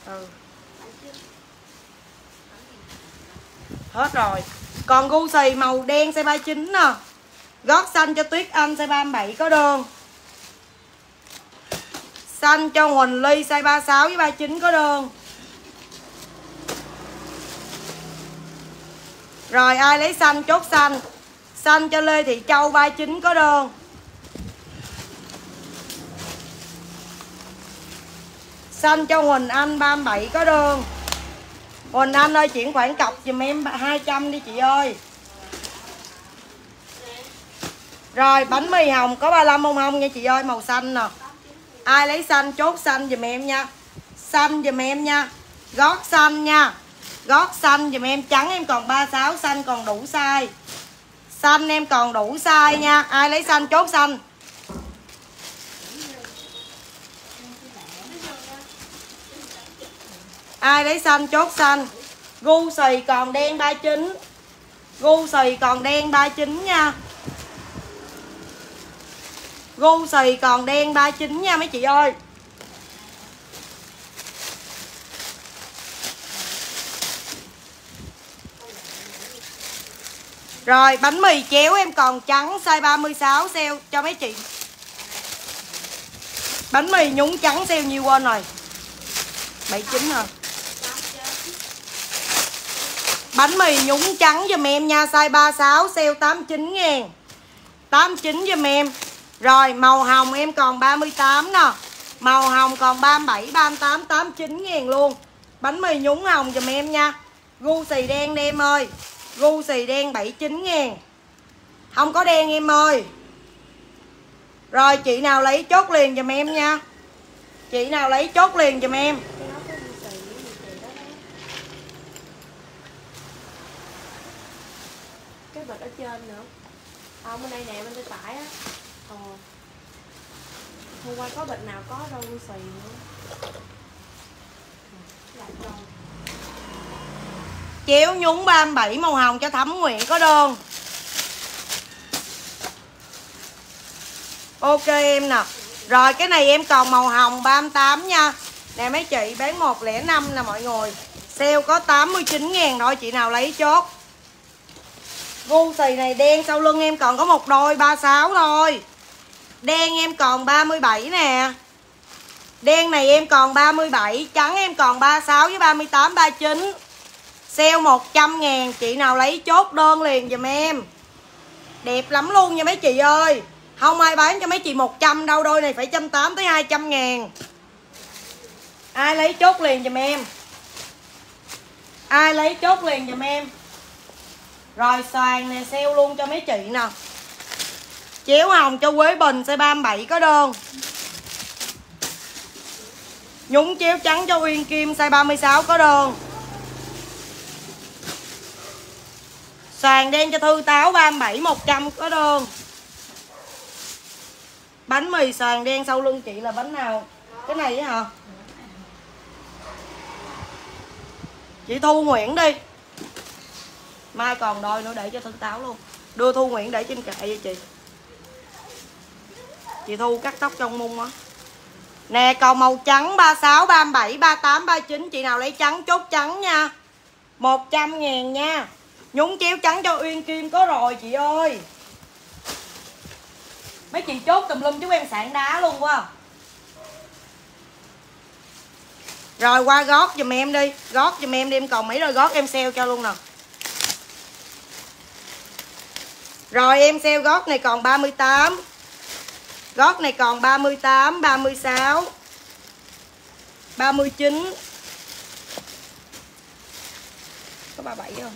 Ừ. hết rồi. Còn gu xì màu đen size 39 nè. Gót xanh cho tuyết anh size 37 có đơn xanh cho huỳnh ly size 36 với 39 có đơn rồi ai lấy xanh chốt xanh. Xanh cho lê thị châu 39 có đơn xanh cho Huỳnh Anh 37 có đơn còn Anh ơi, chuyển khoản cọc giùm em 200 đi chị ơi. Rồi, bánh mì hồng có 35 bông không? Nha chị ơi, màu xanh nè. Ai lấy xanh, chốt xanh giùm em nha. Xanh giùm em nha. Gót xanh nha. Gót xanh giùm em. Trắng em còn 36 Xanh còn đủ size. Xanh em còn đủ size nha. Ai lấy xanh, chốt xanh. Ai lấy xanh, chốt xanh. Gu xì còn đen 39 gu xì còn đen 39 nha. Gu xì còn đen 39 nha mấy chị ơi. Rồi, bánh mì chéo em còn trắng, size 36 sale cho mấy chị. Bánh mì nhúng trắng sale nhiêu quên rồi. 79 rồi. Bánh mì nhúng trắng giùm em nha Size 36 sale 89 ngàn. 89 giùm em. Rồi màu hồng em còn 38 nè. Màu hồng còn 37, 38, 89 ngàn luôn. Bánh mì nhúng hồng giùm em nha. Gu xì đen đi em ơi. Gu xì đen 79 ngàn. Không có đen em ơi. Rồi chị nào lấy chốt liền giùm em nha. Chị nào lấy chốt liền giùm em. Cái vịt ở trên nữa. Không, bên đây nè, bên tay phải á. Ồ hôm qua có vịt nào có rau gu xì nữa. Dạ, Chiếu nhúng 37 màu hồng cho Thẩm Nguyện có đơn. Ok, em nè. Rồi, cái này em còn màu hồng 38 nha. Nè, mấy chị, bán 105 nè mọi người. Sale có 89 ngàn thôi, Chị nào lấy chốt. Gu xì này đen sau lưng em còn có một đôi 36 thôi. Đen em còn 37 nè. Đen này em còn 37 Trắng em còn 36 với 38 39 Sale 100 ngàn, Chị nào lấy chốt đơn liền dùm em. Đẹp lắm luôn nha mấy chị ơi. Không ai bán cho mấy chị 100 đâu, Đôi này phải 180 tới 200 ngàn. Ai lấy chốt liền dùm em? Ai lấy chốt liền dùm em? Rồi xoàn nè sale luôn cho mấy chị nè. Chéo hồng cho Quế Bình size 37 có đơn. Nhúng chéo trắng cho Uyên Kim size 36 có đơn. Xoàn đen cho Thư Táo 37 100 có đơn. Bánh mì xoàn đen sau lưng chị là bánh nào? Cái này hả? Chị Thu Nguyễn đi mai còn đôi nữa để cho thân táo luôn. Đưa thu nguyễn để trên kệ cho chị? Chị thu cắt tóc trong mung á. Nè còn màu trắng 36, 37, 38, 39 Chị nào lấy trắng chốt trắng nha. 100 ngàn nha. Nhúng chéo trắng cho Uyên Kim có rồi chị ơi. Mấy chị chốt tùm lum chú em sạn đá luôn quá. Rồi qua gót giùm em đi. Gót giùm em đi em còn mấy đôi gót em sale cho luôn nè. Rồi em sale gót này còn 38 Gót này còn 38, 36 39 Có 37 không?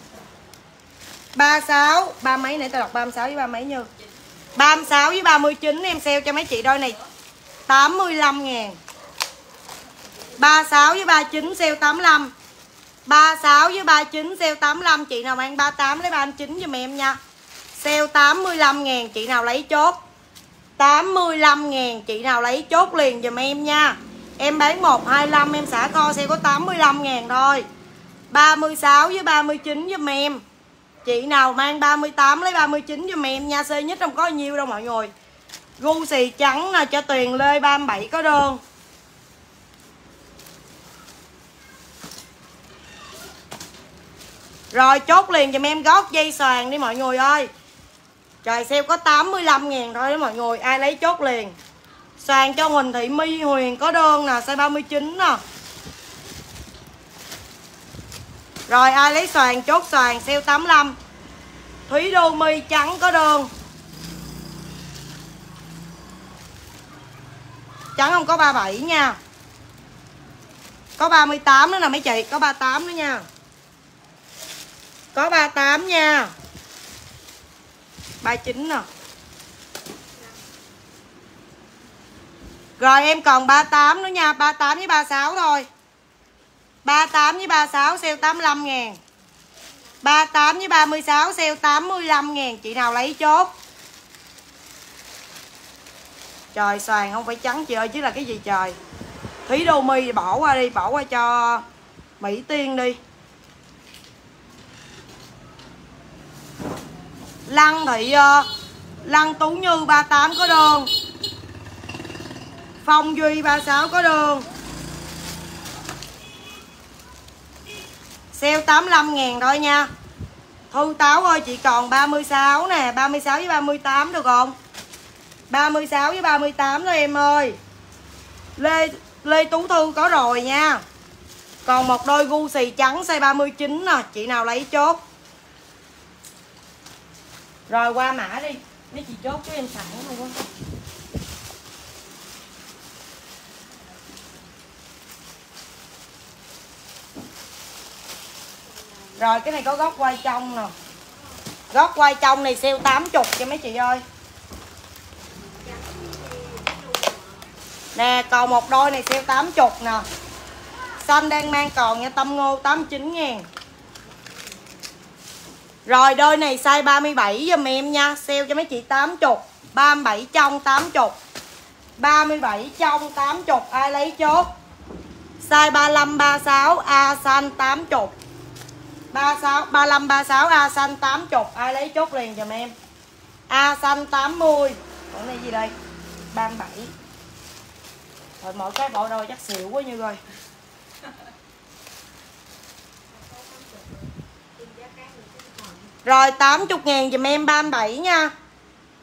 36 Ba mấy nãy tao đọc 36 với ba mấy như 36 với 39 em sale cho mấy chị đôi này 85 ngàn. 36 với 39 sale 85 36 với 39 sale 85 Chị nào mang 38 lấy 39 giùm em nha. Sale 85 ngàn, Chị nào lấy chốt. 85 ngàn, Chị nào lấy chốt liền dùm em nha. Em bán 125 em xả kho sẽ có 85 ngàn thôi. 36 với 39 dùm em. Chị nào mang 38 lấy 39 dùm em nha, Xê nhất không có nhiêu đâu mọi người. Gu xì trắng nè cho Tuyền Lê 37 có đơn. Rồi chốt liền dùm em gót dây xoàn đi mọi người ơi. Trời, sale có 85 ngàn thôi đó mọi người, Ai lấy chốt liền. Sàn cho Huỳnh Thị My, Huyền có đơn nè, Size 39 nè. Rồi, ai lấy sàn, chốt sàn, sale 85 Thúy Đô My trắng có đơn. Trắng không có 37 nha. Có 38 nữa nè mấy chị, Có 38 nữa nha. Có 38 nha. 39 nè. Rồi, em còn 38 nữa nha 38 với 36 thôi. 38 với 36 sale 85 ngàn. 38 với 36 sale 85 ngàn, Chị nào lấy chốt? Trời, xoàn không phải trắng chị ơi, chứ là cái gì trời? Thí Đô Mi, bỏ qua đi, Bỏ qua cho Mỹ Tiên đi. Lăng Thị ờ, Lăng Tú Như 38 có đơn Phong Duy 36 có đơn Sale 85 ngàn thôi nha. Thu táo ơi, chị còn 36 nè 36 với 38 được không? 36 với 38 thôi em ơi. Lê Lê Tú Thư có rồi nha. Còn một đôi gu xì trắng size 39 nè, Chị nào lấy chốt? Rồi qua mã đi. Mấy chị chốt cho em sẵn luôn quá Rồi, cái này có góc quay trong nè. Góc quay trong này sale 80 cho mấy chị ơi. Nè, còn một đôi này sale 80 nè. Xanh đang mang còn nha, Tâm ngô 89 ngàn. Rồi, đôi này size 37 giùm em nha. Sale cho mấy chị 80 37 trong 80 37 trong 80 Ai lấy chốt? Size 35 36 A xanh 80 36 35 36 A xanh 80 ai lấy chốt liền giùm em? A xanh 80 còn này gì đây? 37 rồi mỗi cái bộ đôi chắc xỉu quá như rồi. Rồi 80 ngàn dùm em 37 nha.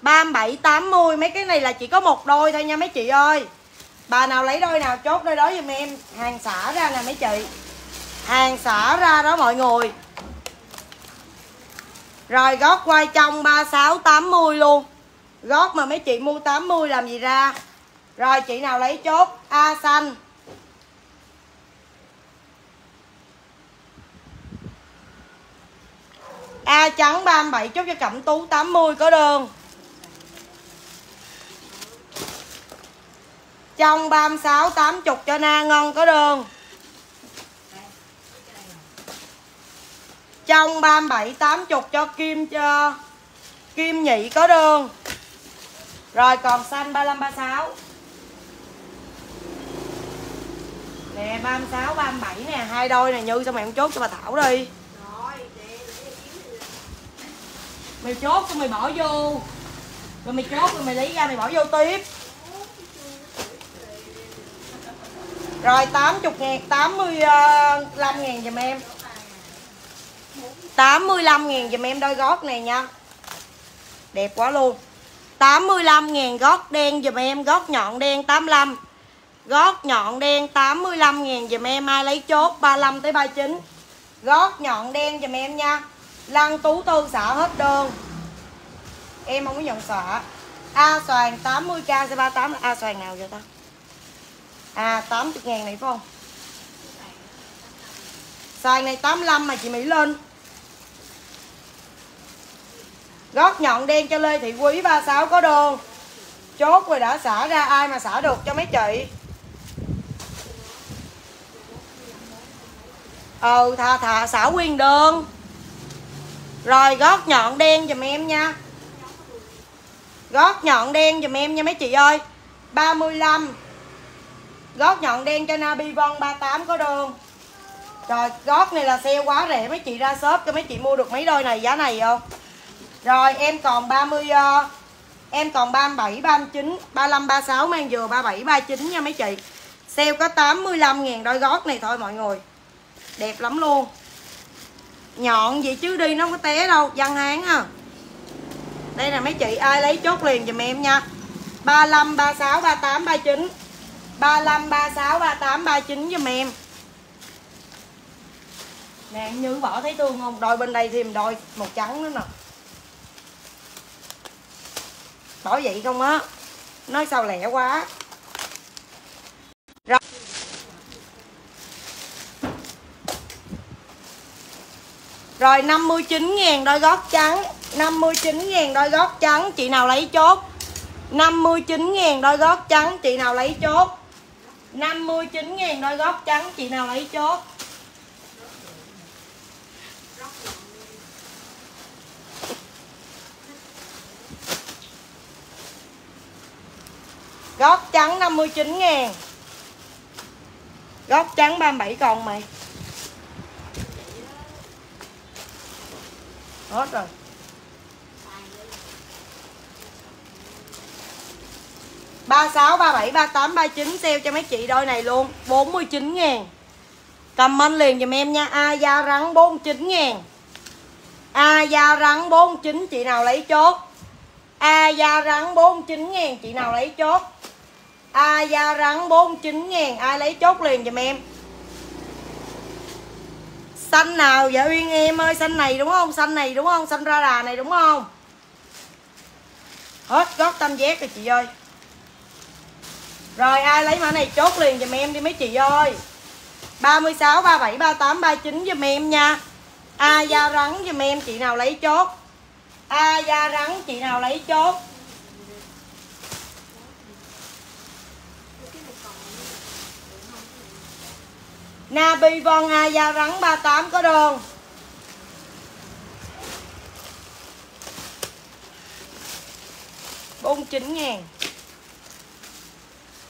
37 80 Mấy cái này là chỉ có một đôi thôi nha mấy chị ơi. Bà nào lấy đôi nào chốt đôi đó dùm em. Hàng xả ra nè mấy chị. Hàng xả ra đó mọi người. Rồi, gót quay trong 36 80 luôn. Gót mà mấy chị mua 80 làm gì ra? Rồi, chị nào lấy chốt? A xanh. A trắng 37 chốt cho Cẩm Tú 80 có đơn Trong 36 80 cho Na Ngon có đơn trong 37 80 cho kim cho kim nhị, có đơn rồi, còn xanh 35 36 nè 36 37 nè, hai đôi này như sao mày không chốt cho bà Thảo đi. Mày chốt xong mày bỏ vô. Rồi mày chốt rồi mày lấy ra mày bỏ vô tiếp. Rồi 80 ngàn 85 ngàn dùm em. 85 ngàn dùm em đôi gót này nha. Đẹp quá luôn. 85 ngàn gót đen dùm em, Gót nhọn đen 85 Gót nhọn đen 85 ngàn dùm em, Ai lấy chốt 35 tới 39 Gót nhọn đen dùm em nha. Lăng tú tư xả hết đơn. Em không có nhận xả. A xoàn 80k C38 là A xoàn nào vậy ta? À 80 ngàn này phải không? Xoàn này 85 mà chị Mỹ lên. Gót nhọn đen cho Lê Thị Quý 36 có đơn. Chốt rồi đã xả ra, ai mà xả được cho mấy chị? Ừ thà thà xả nguyên đơn. Rồi gót nhọn đen dùm em nha. Gót nhọn đen dùm em nha mấy chị ơi. 35 Gót nhọn đen cho Nabi Von 38 có đường. Rồi gót này là xe quá rẻ Mấy chị ra shop cho mấy chị mua được mấy đôi này giá này không? Rồi em còn 30 uh, ờ, Em còn 37, 39 35, 36 mang dừa 37, 39 nha mấy chị. Sale có 85 ngàn đôi gót này thôi mọi người. Đẹp lắm luôn. Nhọn vậy chứ đi nó không có té đâu dân hán à đây là mấy chị, ai lấy chốt liền giùm em nha. 35 36 38 39 35 36 38 39 giùm em. Nè như bỏ thấy tương không? Đôi bên đây thêm đôi màu trắng nữa nè. Bỏ vậy không á. Nói sao lẻ quá. Rồi 59 ngàn đôi gót trắng 59 ngàn đôi gót trắng, Chị nào lấy chốt? 59 ngàn đôi gót trắng, Chị nào lấy chốt? 59 ngàn đôi gót trắng, Chị nào lấy chốt? Gót trắng 59 ngàn Gót trắng 37 còn mày. Hết rồi. 36, 37, 38, 39 sale cho mấy chị đôi này luôn. 49 ngàn. Comment liền dùm em nha. A da rắn 49 ngàn. A da rắn 49 chị nào lấy chốt? A da rắn 49 ngàn chị nào lấy chốt? A da rắn 49 ngàn. Ai lấy chốt liền dùm em. Xanh nào? Dạ Uyên em ơi Xanh này đúng không? Xanh này đúng không? Xanh ra đà này đúng không? Hết gót tam giác rồi chị ơi. Rồi ai lấy mã này chốt liền giùm em đi mấy chị ơi. 36, 37, 38, 39 giùm em nha. A da rắn giùm em chị nào lấy chốt? A da rắn chị nào lấy chốt? Nabi Von A da rắn 38 có đơn bốn chín ngàn.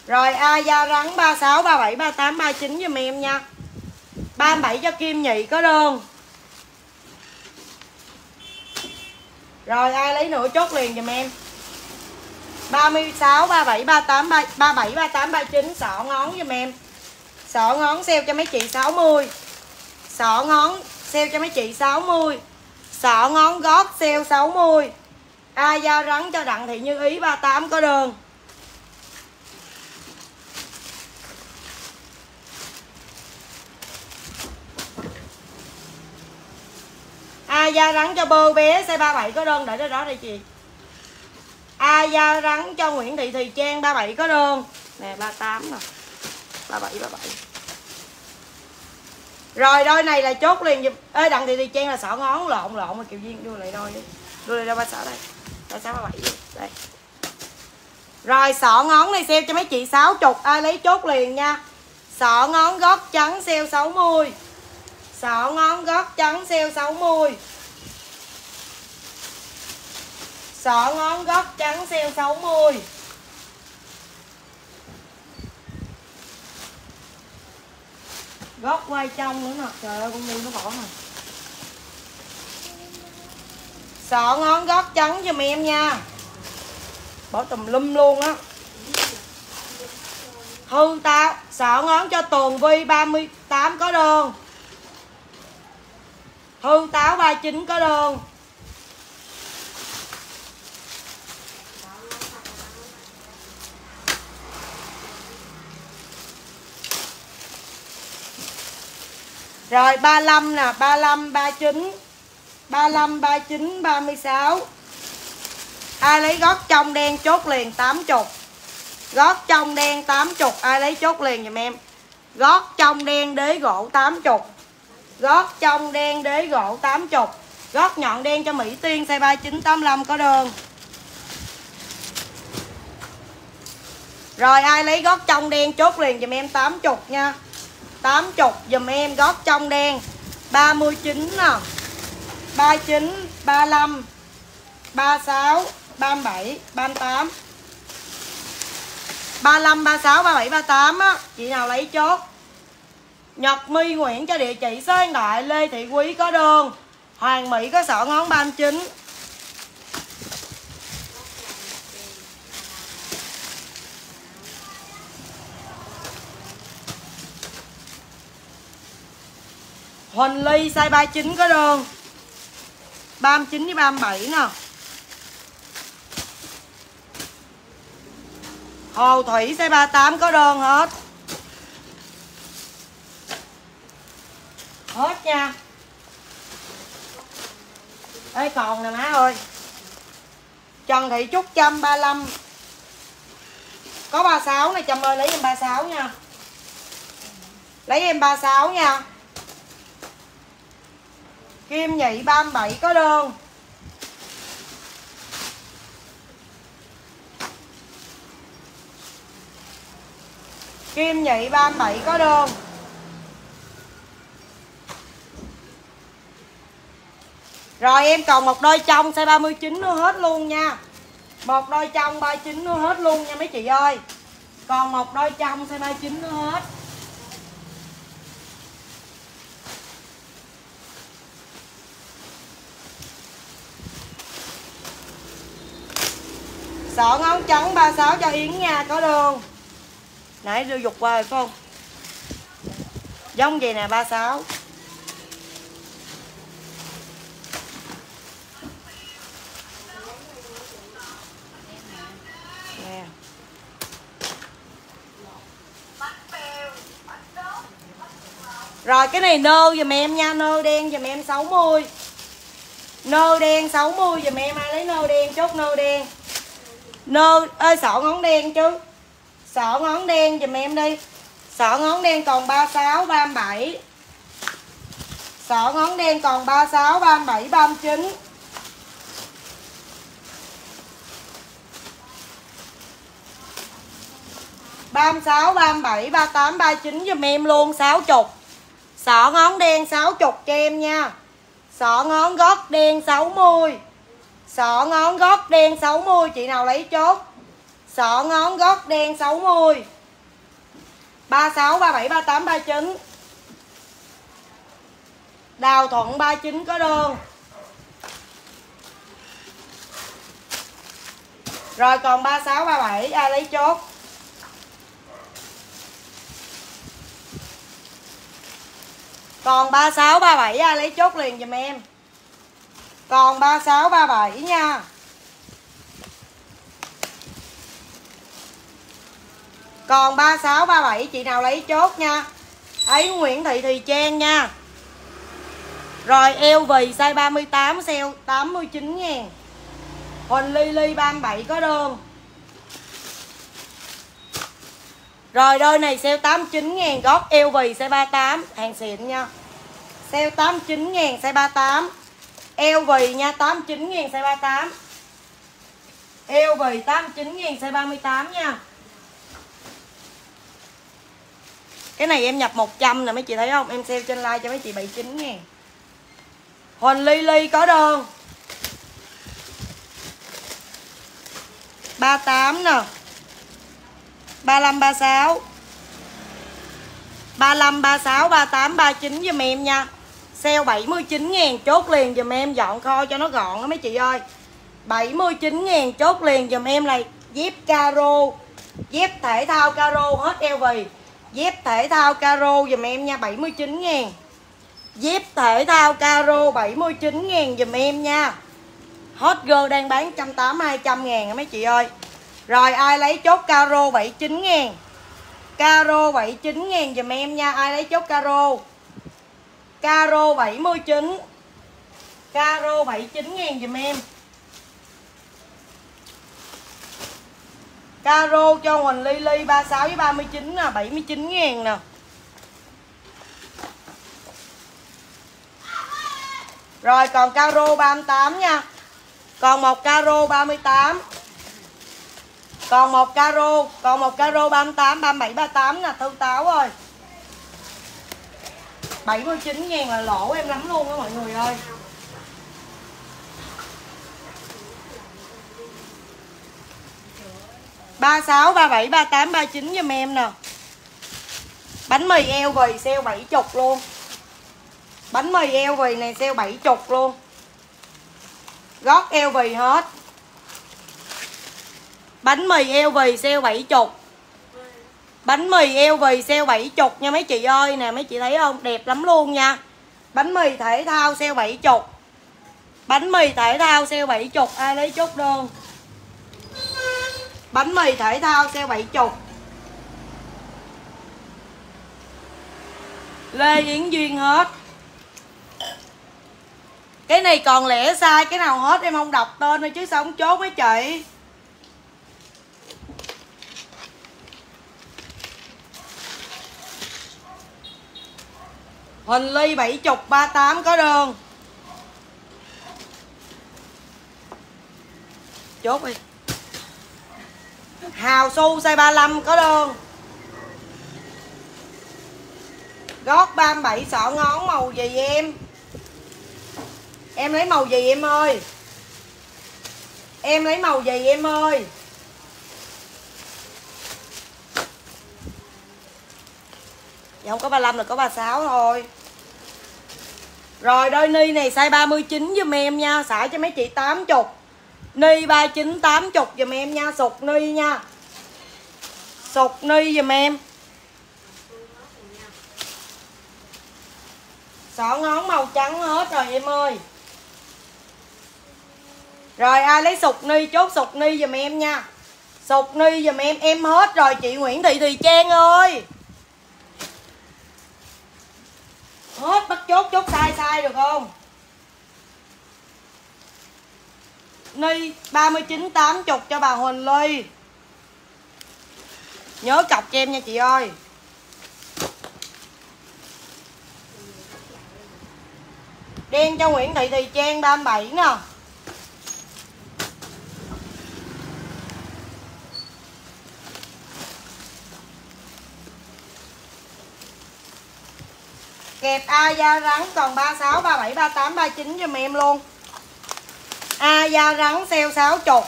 Rồi A da rắn 36, 37, 38, 39 giùm em nha. 37 cho Kim Nhị có đơn Rồi ai lấy nửa chốt liền giùm em. 36, 37, 38, 37, 38, 39 Sọ ngón giùm em. Sọ ngón sale cho mấy chị 60 Sọ ngón sale cho mấy chị 60 Sọ ngón gót sale 60 Ai giao rắn cho Đặng Thị Như Ý 38 có đường Ai giao rắn cho bơ bé size 37 có đơn? Để đó đó đây chị. Ai giao rắn cho Nguyễn Thị Thùy Trang 37 có đơn? Nè 38 nè 37 37 Rồi, đôi này là chốt liền giùm. Ê Đặng thì Thùy chen là sợ ngón lộn lộn mà Kiều Duyên đưa lại đôi đi. Đưa lại đôi ba sọ đây. Ba sáu, ba bảy đây. Rồi sọ ngón này sale cho mấy chị 60 Ai lấy chốt liền nha. Sọ ngón gót trắng sale 60 Sọ ngón gót trắng sale 60 Sọ ngón gót trắng sale 60 Gót quay trong nữa nè. Trời ơi, con mua nó bỏ nè Sọ ngón gót trắng giùm em nha. Bỏ tùm lum luôn á. Hư táo Sợ ngón cho Tường Vi 38 có đơn. Hư táo 39 có đơn. Rồi 35 nè 35 39 35 39 36 Ai lấy gót trong đen chốt liền 80 Gót trong đen 80 Ai lấy chốt liền giùm em. Gót trong đen đế gỗ 80 Gót trong đen đế gỗ 80 Gót nhọn đen cho Mỹ Tiên, size 3985 có đơn. Rồi, ai lấy gót trong đen chốt liền dùm em 80 nha. 80 dùm em gót trong đen 39 nè 39 35 36 37 38 35 36 37 38 á chị nào lấy chốt Nhật My Nguyễn cho địa chỉ số điện thoại Lê Thị Quý có đường Hoàng Mỹ có sọ ngón 39 Huỳnh Ly size 39 có đơn 39 với 37 nè. Hồ Thủy size 38 có đơn hết. Hết nha. Ê, còn nè má ơi. Trần Thị Trúc 135 Có 36 này Trâm ơi, lấy em 36 nha. Lấy em 36 nha. Kim nhị 37 có đơn Kim nhị 37 có đơn Rồi em còn một đôi trong size 39 nữa hết luôn nha. Một đôi trong 39 nữa hết luôn nha mấy chị ơi. Còn một đôi trong size 39 nữa hết. Sọ ngón trắng 36 cho Yến nha, Có luôn. Nãy đưa dục qua rồi không? Giống vậy nè 36 Nè. Rồi, cái này nơ giùm em nha Nơ đen giùm em 60 Nơ đen 60 giùm em, Ai lấy nơ đen chốt nơ đen? Nơ ơi sọ ngón đen chứ. Sọ ngón đen dùm em đi. Sọ ngón đen còn 36 37 Sọ ngón đen còn 36 37 39 36 37 38 39 dùm em luôn 60 Sọ ngón đen 60 cho em nha. Sọ ngón gót đen 60 mươi. Sọ ngón gót đen 60 Chị nào lấy chốt? Sọ ngón gót đen 60 36, 37, 38, 39 Đào Thuận 39 có đơn. Rồi còn 36, 37 ai lấy chốt? Còn 36, 37 ai lấy chốt liền giùm em. Còn 36, 37 nha. Còn 36, 37 chị nào lấy chốt nha. Ấy Nguyễn Thị Thùy Trang nha. Rồi eo vì size 38 sale 89 ngàn. Huỳnh Ly Ly 37 có đơn. Rồi đôi này sale 89 ngàn gót eo vì size 38 Hàng xịn nha. Sale 89 ngàn size 38 Eo vì nha 89 000 size 38 Eo vì 89 000 size 38 nha. Cái này em nhập 100 nè, mấy chị thấy không? Em sale trên like cho mấy chị 79 000 Huỳnh Ly Ly có đơn. 38 nè. 35 36 35 36 38 39 giùm em nha. Sale 79 ngàn chốt liền dùm em, dọn kho cho nó gọn đó mấy chị ơi. 79 ngàn chốt liền dùm em này dép caro, Dép thể thao caro hết eo Dép thể thao caro dùm em nha 79 ngàn. Dép thể thao caro 79 ngàn dùm em nha. Hot girl đang bán 180 200 ngàn mấy chị ơi. Rồi ai lấy chốt caro 79 ngàn? Caro 79 ngàn dùm em nha, Ai lấy chốt caro? Caro 79 Caro 79 ngàn dùm em. Caro cho Huỳnh Ly Ly 36 với 39 nè 79 ngàn nè. Rồi, còn caro 38 nha. Còn một caro 38 Còn một caro, Còn một caro 38 37 38 nè, Thư táo ơi 79 ngàn là lỗ em lắm luôn đó mọi người ơi. ba sáu ba bảy ba tám ba chín giùm em nè. Bánh mì eo vì sale bảy chục luôn. Bánh mì eo vì này sale bảy chục luôn. Gót eo vì hết. Bánh mì eo vì sale bảy chục bánh mì eo vì sale bảy chục nha mấy chị ơi. Nè, mấy chị thấy không? Đẹp lắm luôn nha. Bánh mì thể thao sale bảy chục. Bánh mì thể thao sale bảy chục. Ai lấy chốt đơn bánh mì thể thao sale bảy chục. Lê Yến Duyên hết. Cái này còn lẻ sai, Cái nào hết em không đọc tên thôi chứ sao không chốt mấy chị? Hình Ly 70 38 có đơn Chốt đi. Hào su size 35 có đơn Gót 37 sọ ngón, màu gì em? Em lấy màu gì em ơi? Em lấy màu gì em ơi? Dạ không có 35 là có 36 thôi. Rồi, đôi ni này size 39 giùm em nha Xả cho mấy chị 80 Ni 39 80 giùm em nha, Sụt ni nha. Sụt ni giùm em. Sọ ngón màu trắng hết rồi em ơi. Rồi, ai lấy sụt ni chốt sụt ni giùm em nha. Sụt ni giùm em Em hết rồi, chị Nguyễn Thị Thùy Trang ơi. Hết, bắt chốt chốt sai sai được không? Ni 39 80 cho bà Huỳnh Ly. Nhớ cọc cho em nha chị ơi. Đen cho Nguyễn Thị Thùy Trang 37 nè. Kẹp A da rắn còn 36, 37, 38, 39 giùm em luôn. A da rắn sale 60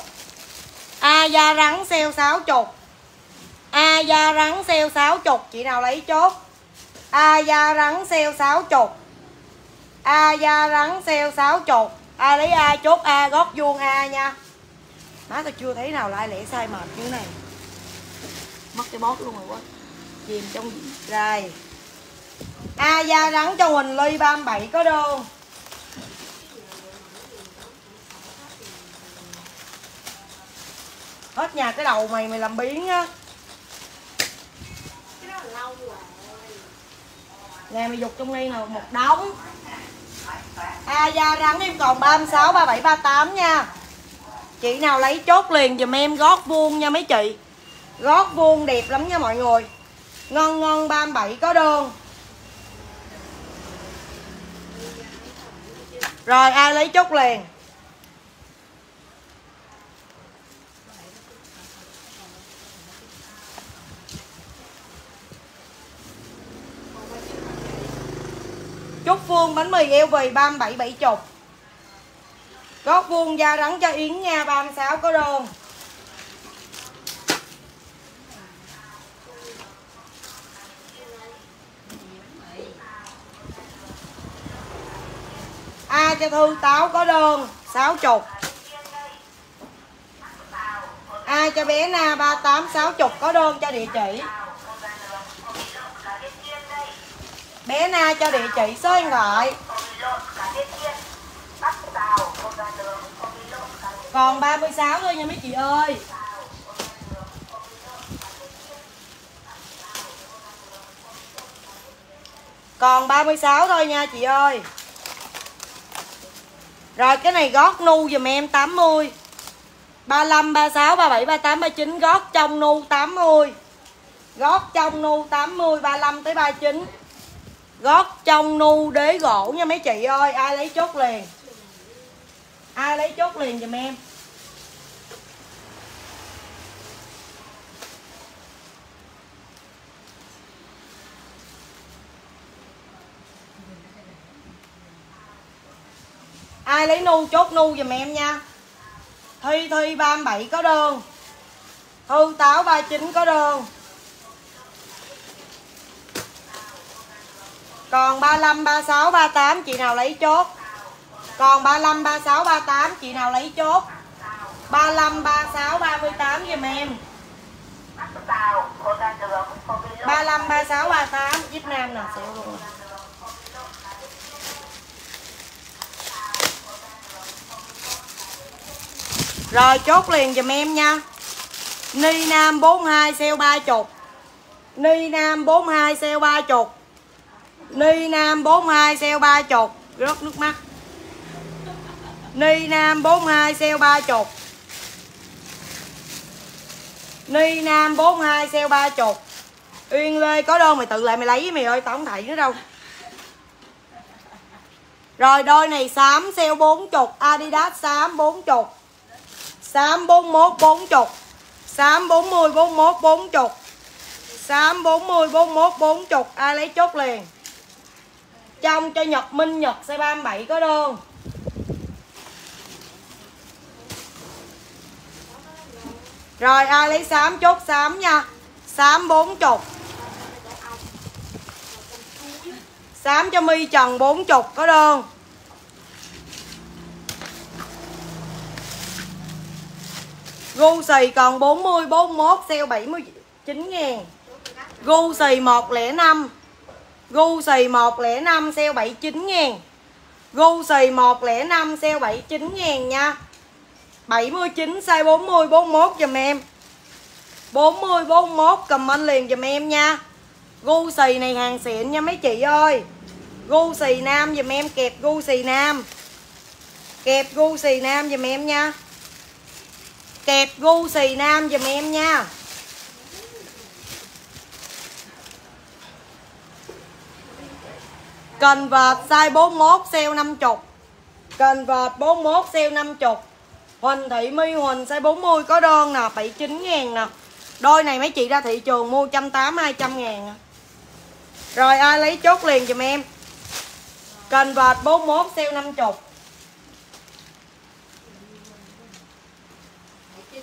A da rắn sale 60 A da rắn sale 60 Chị nào lấy chốt? A da rắn sale 60 A da rắn sale 60 Ai lấy A chốt A gót vuông A nha. Má tao chưa thấy nào lại lẻ sai mệt như thế này. Mất cái bót luôn rồi quá. Chìm trong Rồi A da rắn cho Huỳnh Ly 37 có đơn Hết nhà cái đầu mày mày làm biến á. Nè mày dục trong đây nào một đống. A da rắn em còn 36, 37, 38 nha. Chị nào lấy chốt liền dùm em gót vuông nha mấy chị. Gót vuông đẹp lắm nha mọi người. Ngon ngon 37 có đơn Rồi, ai lấy chốt liền? Chốt vuông bánh mì eo vì 37 70 Gót vuông da rắn cho Yến nha 36 có đơn A cho Thư táo có đơn? 60 ai cho bé na 38 60 có đơn cho địa chỉ? Bé na cho địa chỉ số điện thoại. Còn 36 thôi nha mấy chị ơi. Còn 36 thôi nha chị ơi. Rồi cái này gót nu dùm em 80 35, 36, 37, 38, 39 Gót trong nu 80 Gót trong nu 80 35 tới 39 Gót trong nu đế gỗ nha mấy chị ơi Ai lấy chốt liền. Ai lấy chốt liền dùm em. Ai lấy nu chốt nu giùm em nha thi thi 37 có đơn hư táo 39 có đơn còn 35 36 38 chị nào lấy chốt còn 35 36 38 chị nào lấy chốt 35 36 38 giùm em 35 36 38 Việt Nam nè xỉu luôn Rồi, chốt liền dùm em nha. Ni Nam 42 sale 30 Ni Nam 42 sale 30 Ni Nam 42 sale 30 Rớt nước mắt. Ni Nam 42 sale 30 Ni Nam 42 sale 30 Uyên Lê có đơn mày tự lại mày lấy mày ơi, tao không thấy nữa đâu. Rồi, đôi này xám sale 40 Adidas xám 40 Xám 41 40 Xám 40 41 40 Xám 40 41 40 Ai lấy chốt liền? Trong cho Nhật Minh, Nhật xe 37 có đơn. Rồi, ai lấy xám chốt xám nha. Xám 40 Xám cho mi trần 40 có đơn. Gu xì còn 40 41 sale 79 ngàn. Gu xì 105 Gu xì 105 sale 79 ngàn. Gu xì 105 sale 79 ngàn nha. 79 size 40 41 dùm em. 40 41 comment liền dùm em nha. Gu xì này hàng xịn nha mấy chị ơi. Gu xì nam dùm em, kẹp gu xì nam. Kẹp gu xì nam dùm em nha. Kẹp gu xì nam giùm em nha. Cần vợt size 41 sale 50 Cần vợt 41 sale 50 Huỳnh Thị My, Huỳnh size 40 có đơn nè 79 ngàn nè. Đôi này mấy chị ra thị trường mua 180 200 ngàn nè. Rồi ai lấy chốt liền giùm em. Cần vợt 41 sale 50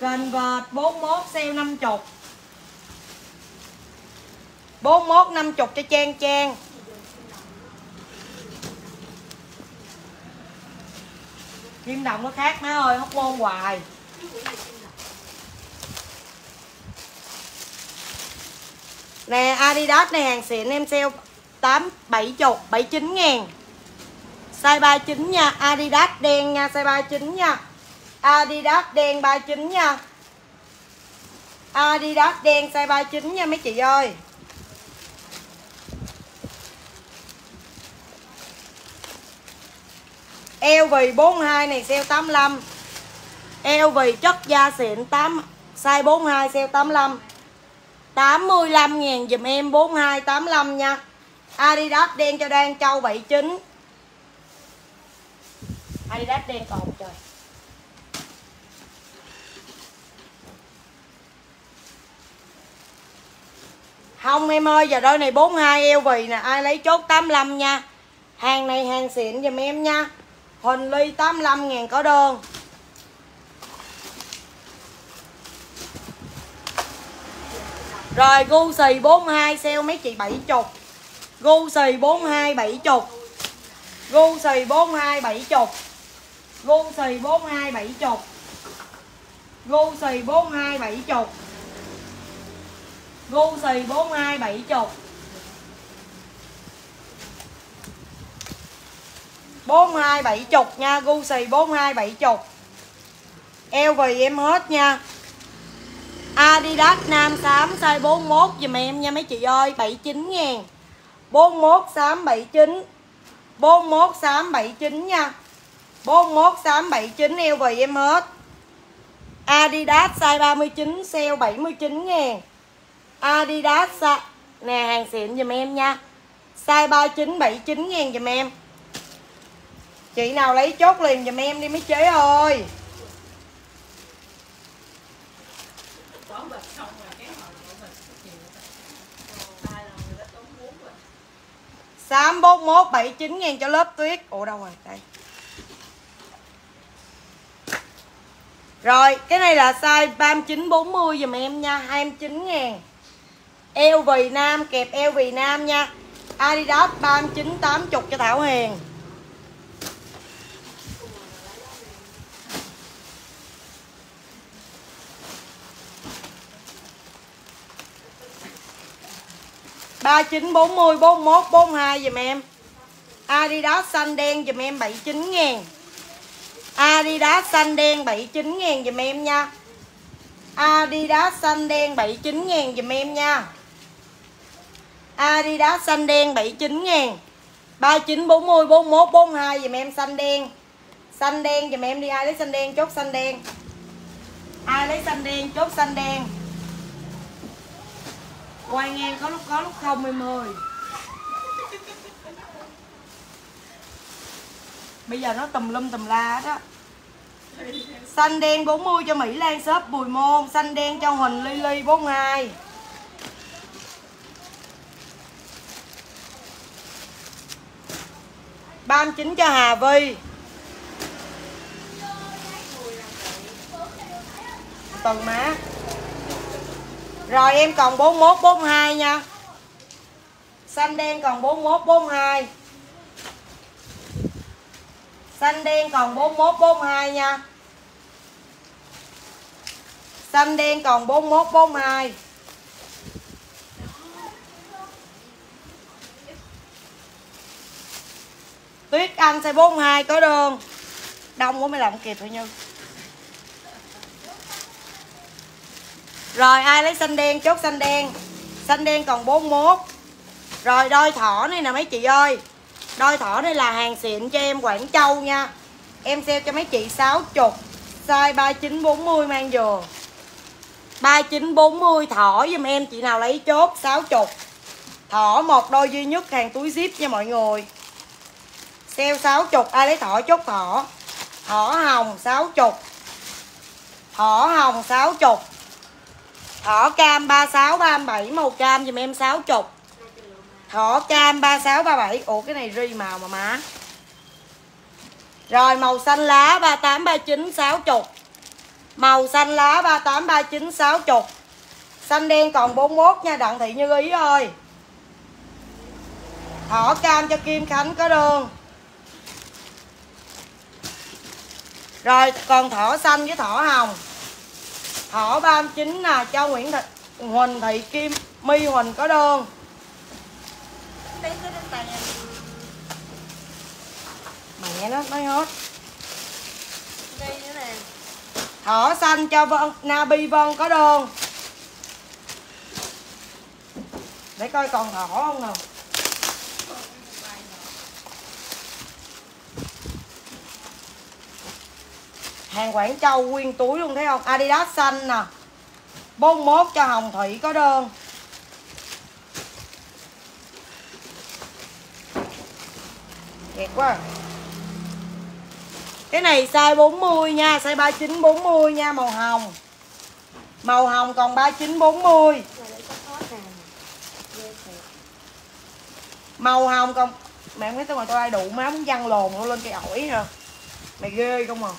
Kênh vợt 41 sale 50 41 50 cho Trang Trang. Kim đồng nó khác, má ơi, hóc môn hoài. Nè, Adidas này, hàng xịn em sale 8 70 79 ngàn. Size 39 nha, Adidas đen nha, size 39 nha. Adidas đen 39 nha. Adidas đen size 39 nha mấy chị ơi. LV 42 này sale 85 LV chất da xịn 8 size 42 sale 85 85 ngàn dùm em 42 85 nha. Adidas đen cho Đan Châu 79 Adidas đen còn trời. Không em ơi, giờ đôi này 42 eo vì nè, ai lấy chốt 85 nha. Hàng này hàng xịn giùm em nha. Huỳnh ly 85 ngàn có đơn. Rồi gu xì 42 sale mấy chị 70. Gu xì 42 70. Gu xì 42 70. Gu xì 42 70. gu xì 42 70 gu xì 42 70 42 70 nha, gu xì 42 70 eo vì em hết nha. Adidas Nam xám size 41 dùm em nha mấy chị ơi 79 ngàn. 41 xám 79 41 xám 79 nha. 41 xám 79 eo vì em hết. Adidas size 39 sale 79 ngàn. Adidas à. nè, hàng xịn dùm em nha. Size 39 79 ngàn dùm em. Chị nào lấy chốt liền dùm em đi mấy chế ơi. Tám bốn mốt, bảy chín ngàn cho lớp tuyết. Ủa, đâu rồi? Đây. Rồi, cái này là size 39 40 dùm em nha. 29 ngàn. Eo vì nam, kẹp eo vì nam nha. Adidas 39 80 cho Thảo Hiền. ba chín bốn mươi, bốn mốt, bốn hai dùm em. Adidas xanh đen dùm em 79 ngàn. Adidas xanh đen 79 ngàn dùm em nha. Adidas xanh đen 79 ngàn dùm em nha. Adidas xanh đen 79 ngàn 39, 40, 41, 42 dùm em xanh đen. Xanh đen dùm em đi ai lấy xanh đen chốt xanh đen. Ai lấy xanh đen chốt xanh đen. Quay ngang có lúc có lúc không em ơi. Bây giờ nó tùm lum tùm la đó. Xanh đen 40 cho Mỹ Lan shop Bùi Môn Xanh đen cho Huỳnh Ly Ly 42 39 cho Hà Vi Tuần má. Rồi em còn 41 42 nha. Xanh đen còn 41 42 Xanh đen còn 41 42 nha. Xanh đen còn 41 42 Tuyết, Anh size 42 có đơn. Đông quá mới làm kịp rồi Như Rồi, ai lấy xanh đen? Chốt xanh đen. Xanh đen còn 41 Rồi, đôi thỏ này nè, mấy chị ơi. Đôi thỏ này là hàng xịn cho em Quảng Châu nha. Em sale cho mấy chị 60 Size 3940 mang vừa 3940 thỏ giùm em. Chị nào lấy chốt 60 Thỏ một đôi duy nhất, hàng túi zip nha mọi người. Keo 60 ai lấy thỏ chốt thỏ. Thỏ hồng 60 Thỏ hồng 60 Thỏ cam 36 37 màu cam dùm em 60 Thỏ cam 36 37 Ủa, cái này ri màu mà má. Rồi, màu xanh lá 38 39 60 Màu xanh lá 38 39 60 Xanh đen còn 41 nha, Đặng Thị Như Ý ơi. Thỏ cam cho Kim Khánh có đường. Rồi còn thỏ xanh với thỏ hồng. Thỏ 39 nè cho Nguyễn Thị Huỳnh Thị Kim My Huỳnh có đơn. Mẹ nó nói hết. Thỏ xanh cho Vân Nabi Vân có đơn. Để coi còn thỏ không nào Hàng Quảng Châu nguyên túi luôn, thấy không? Adidas xanh nè. 41 cho Hồng Thủy có đơn. Đẹp quá. Cái này size 40 nha, Size 39 40 nha, Màu hồng. Màu hồng còn 39 40 Màu hồng còn Mẹ không thấy tôi ngồi tôi ai đủ má muốn văng lồn luôn lên cây ổi nè Mày ghê không à?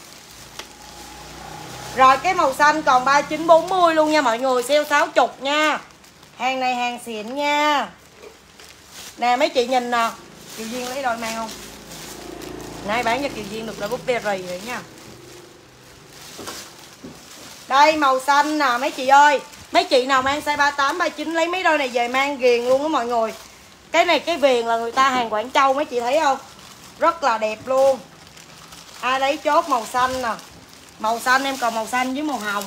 Rồi, cái màu xanh còn 39 40 luôn nha mọi người Sale 60 nha. Hàng này hàng xịn nha. Nè, mấy chị nhìn nè. Kiều Duyên lấy đôi mang không? Nay bán cho Kiều Duyên được đôi búp bê rì rồi nha. Đây, màu xanh nè, mấy chị ơi. Mấy chị nào mang size 38 39 lấy mấy đôi này về mang ghiền luôn á mọi người. Cái này cái viền là người ta hàng Quảng Châu, mấy chị thấy không? Rất là đẹp luôn. Ai lấy chốt màu xanh nè màu xanh em còn màu xanh với màu hồng.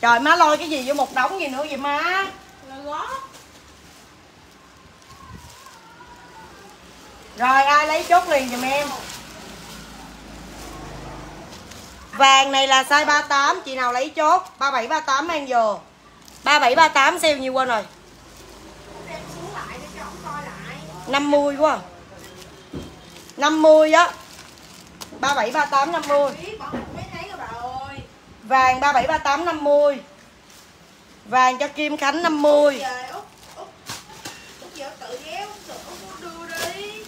Trời má lôi cái gì vô một đống gì nữa vậy má? Là gót. Rồi ai lấy chốt liền giùm em. Vàng này là size 38 Chị nào lấy chốt? 37 38 mang vô. 37 38 sale nhiêu quên rồi? Đem xuống lại để cho ổng coi lại. 50 quá. à. 50 á. 37 38 50 biết bỏ mấy thấy rồi bà ơi Vàng 37 38 50 Vàng cho Kim Khánh 50 về út út út giờ tự déo tự út đưa đi.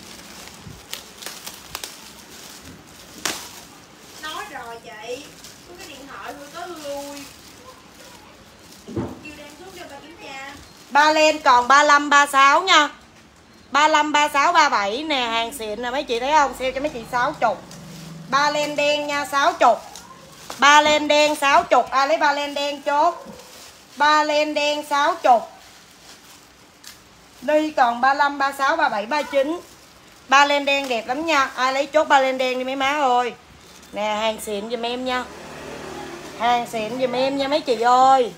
Nói rồi chị có cái điện thoại có lui kêu đem xuống cho bà kiểm tra Ba len còn 35 36 nha. 35 36 37 nè hàng xịn nè mấy chị thấy không? Sale cho mấy chị 60 ba len đen nha 60 ba len đen 60 à lấy ba len đen chốt. Ba len đen 60 đi còn 35 36 37 39 ba len đen đẹp lắm nha. Ai lấy chốt ba len đen đi mấy má ơi. Nè, hàng xịn giùm em nha. Hàng xịn giùm em nha mấy chị ơi.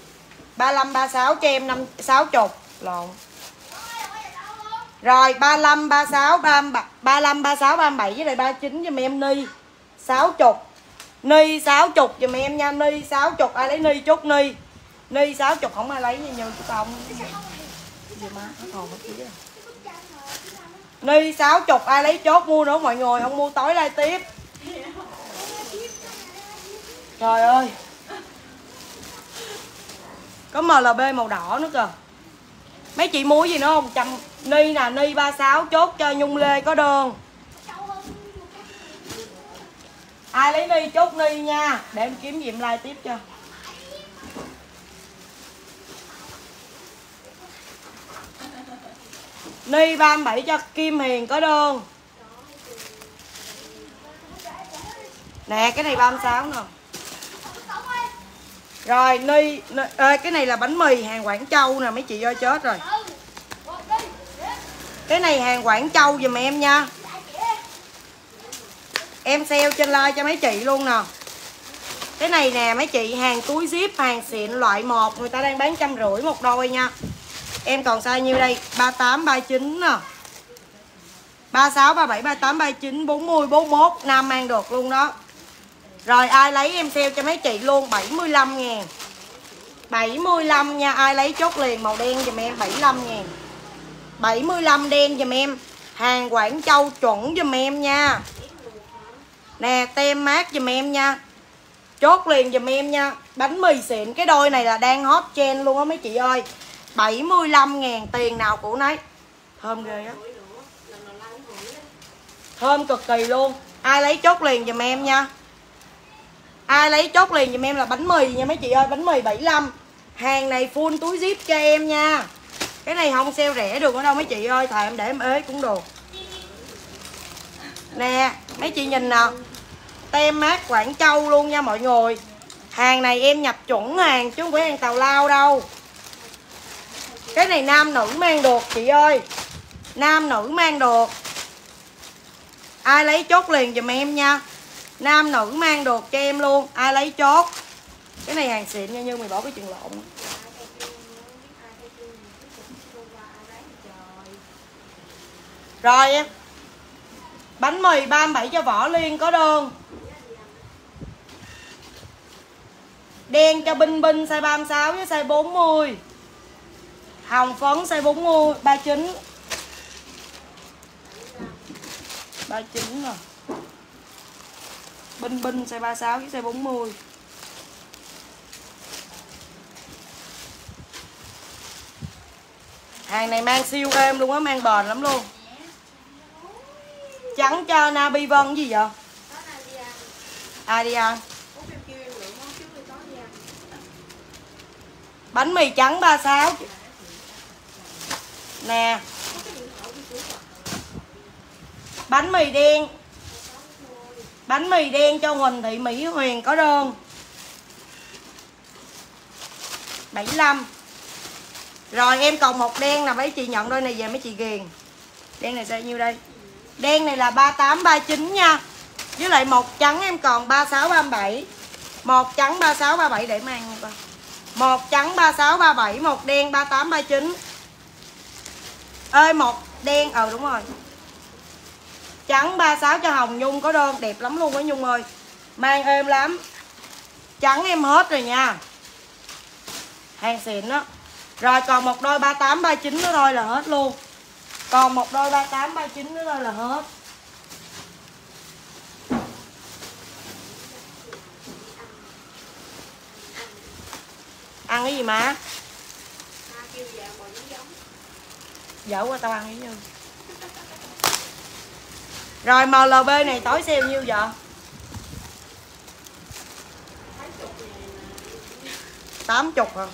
35 36 cho em 5 60 lộn. Rồi 35 36 33 35 36 37 với lại 39 giùm em đi. 60 ni 60 giùm em nha, ni 60 ai lấy ni chốt ni. Ni 60 không ai lấy như như của tao gì má nó còn mất kia ni 60 ai lấy chốt, mua nữa mọi người, không mua tối lai tiếp. Trời ơi. Có MLB màu đỏ nữa kìa. Mấy chị mua gì nữa không? Trăm ni nè, ni 36 chốt cho nhung lê có đơn ai lấy ni chốt ni nha. Để em kiếm diệm like tiếp cho. Ni 37 cho kim hiền có đơn nè cái này 36 nè. Rồi ni, ni ê, cái này là bánh mì hàng Quảng Châu nè mấy chị ơi chết rồi. Cái này hàng Quảng Châu giùm em nha em sale trên like cho mấy chị luôn nè. Cái này nè, mấy chị hàng túi zip, hàng xịn loại 1 người ta đang bán trăm rưỡi một đôi nha. Em còn size nhiêu đây? 38 39 nè. 36 37 38 39 40 41 nam mang được luôn đó. Rồi ai lấy em sale cho mấy chị luôn? 75 ngàn. 75 nha, Ai lấy chốt liền màu đen dùm em 75 ngàn. 75 đen dùm em. Hàng Quảng Châu chuẩn dùm em nha. Nè, tem mát giùm em nha. Chốt liền giùm em nha. Bánh mì xịn. Cái đôi này là đang hot trend luôn á mấy chị ơi. 75 ngàn tiền nào của nấy. Thơm ghê á. Thơm cực kỳ luôn. Ai lấy chốt liền giùm em nha. Ai lấy chốt liền giùm em là bánh mì nha mấy chị ơi. Bánh mì 75 Hàng này full túi zip cho em nha. Cái này không sale rẻ được ở đâu mấy chị ơi. Thà em để em ế cũng được. Nè, mấy chị nhìn nè Tem mát Quảng Châu luôn nha mọi người. Hàng này em nhập chuẩn hàng Chứ không phải hàng tàu lao đâu. Cái này nam nữ mang được, chị ơi. Nam nữ mang được. Ai lấy chốt liền giùm em nha. Nam nữ mang được cho em luôn, Ai lấy chốt. Cái này hàng xịn nha Như mày bỏ cái chuyện lộn. Rồi em Bánh mì 37 cho Võ Liên có đơn. Đen cho Binh Binh size 36 với size 40 Hồng phấn size 40 39 39 rồi. Binh Binh size 36 với size 40 Hàng này mang siêu êm luôn á, mang bền lắm luôn. Trắng cho Nabi Vân gì vậy? Ai đi ăn? Bánh mì trắng 36 Nè. Bánh mì đen. Bánh mì đen cho Huỳnh Thị Mỹ Huyền có đơn. 75 rồi, em còn một đen là mấy chị nhận đôi này về mấy chị ghiền. Đen này sẽ nhiêu đây? Đen này là 38 39 nha. Với lại một trắng em còn 36 37 một trắng 36 37 để mang nha con một trắng 36 37 một đen 38 39 ơi một đen ờ ừ, đúng rồi. Trắng 36 cho Hồng Nhung có đơn đẹp lắm luôn á Nhung ơi. Mang êm lắm. Trắng em hết rồi nha. Hàng xịn đó rồi còn một đôi 38 39 nữa thôi là hết luôn. Còn một đôi 38 39 nữa thôi là hết. Ăn cái gì má? Dở qua tao ăn cái như. Rồi MLB này tối sale nhiêu vậy tám chục hả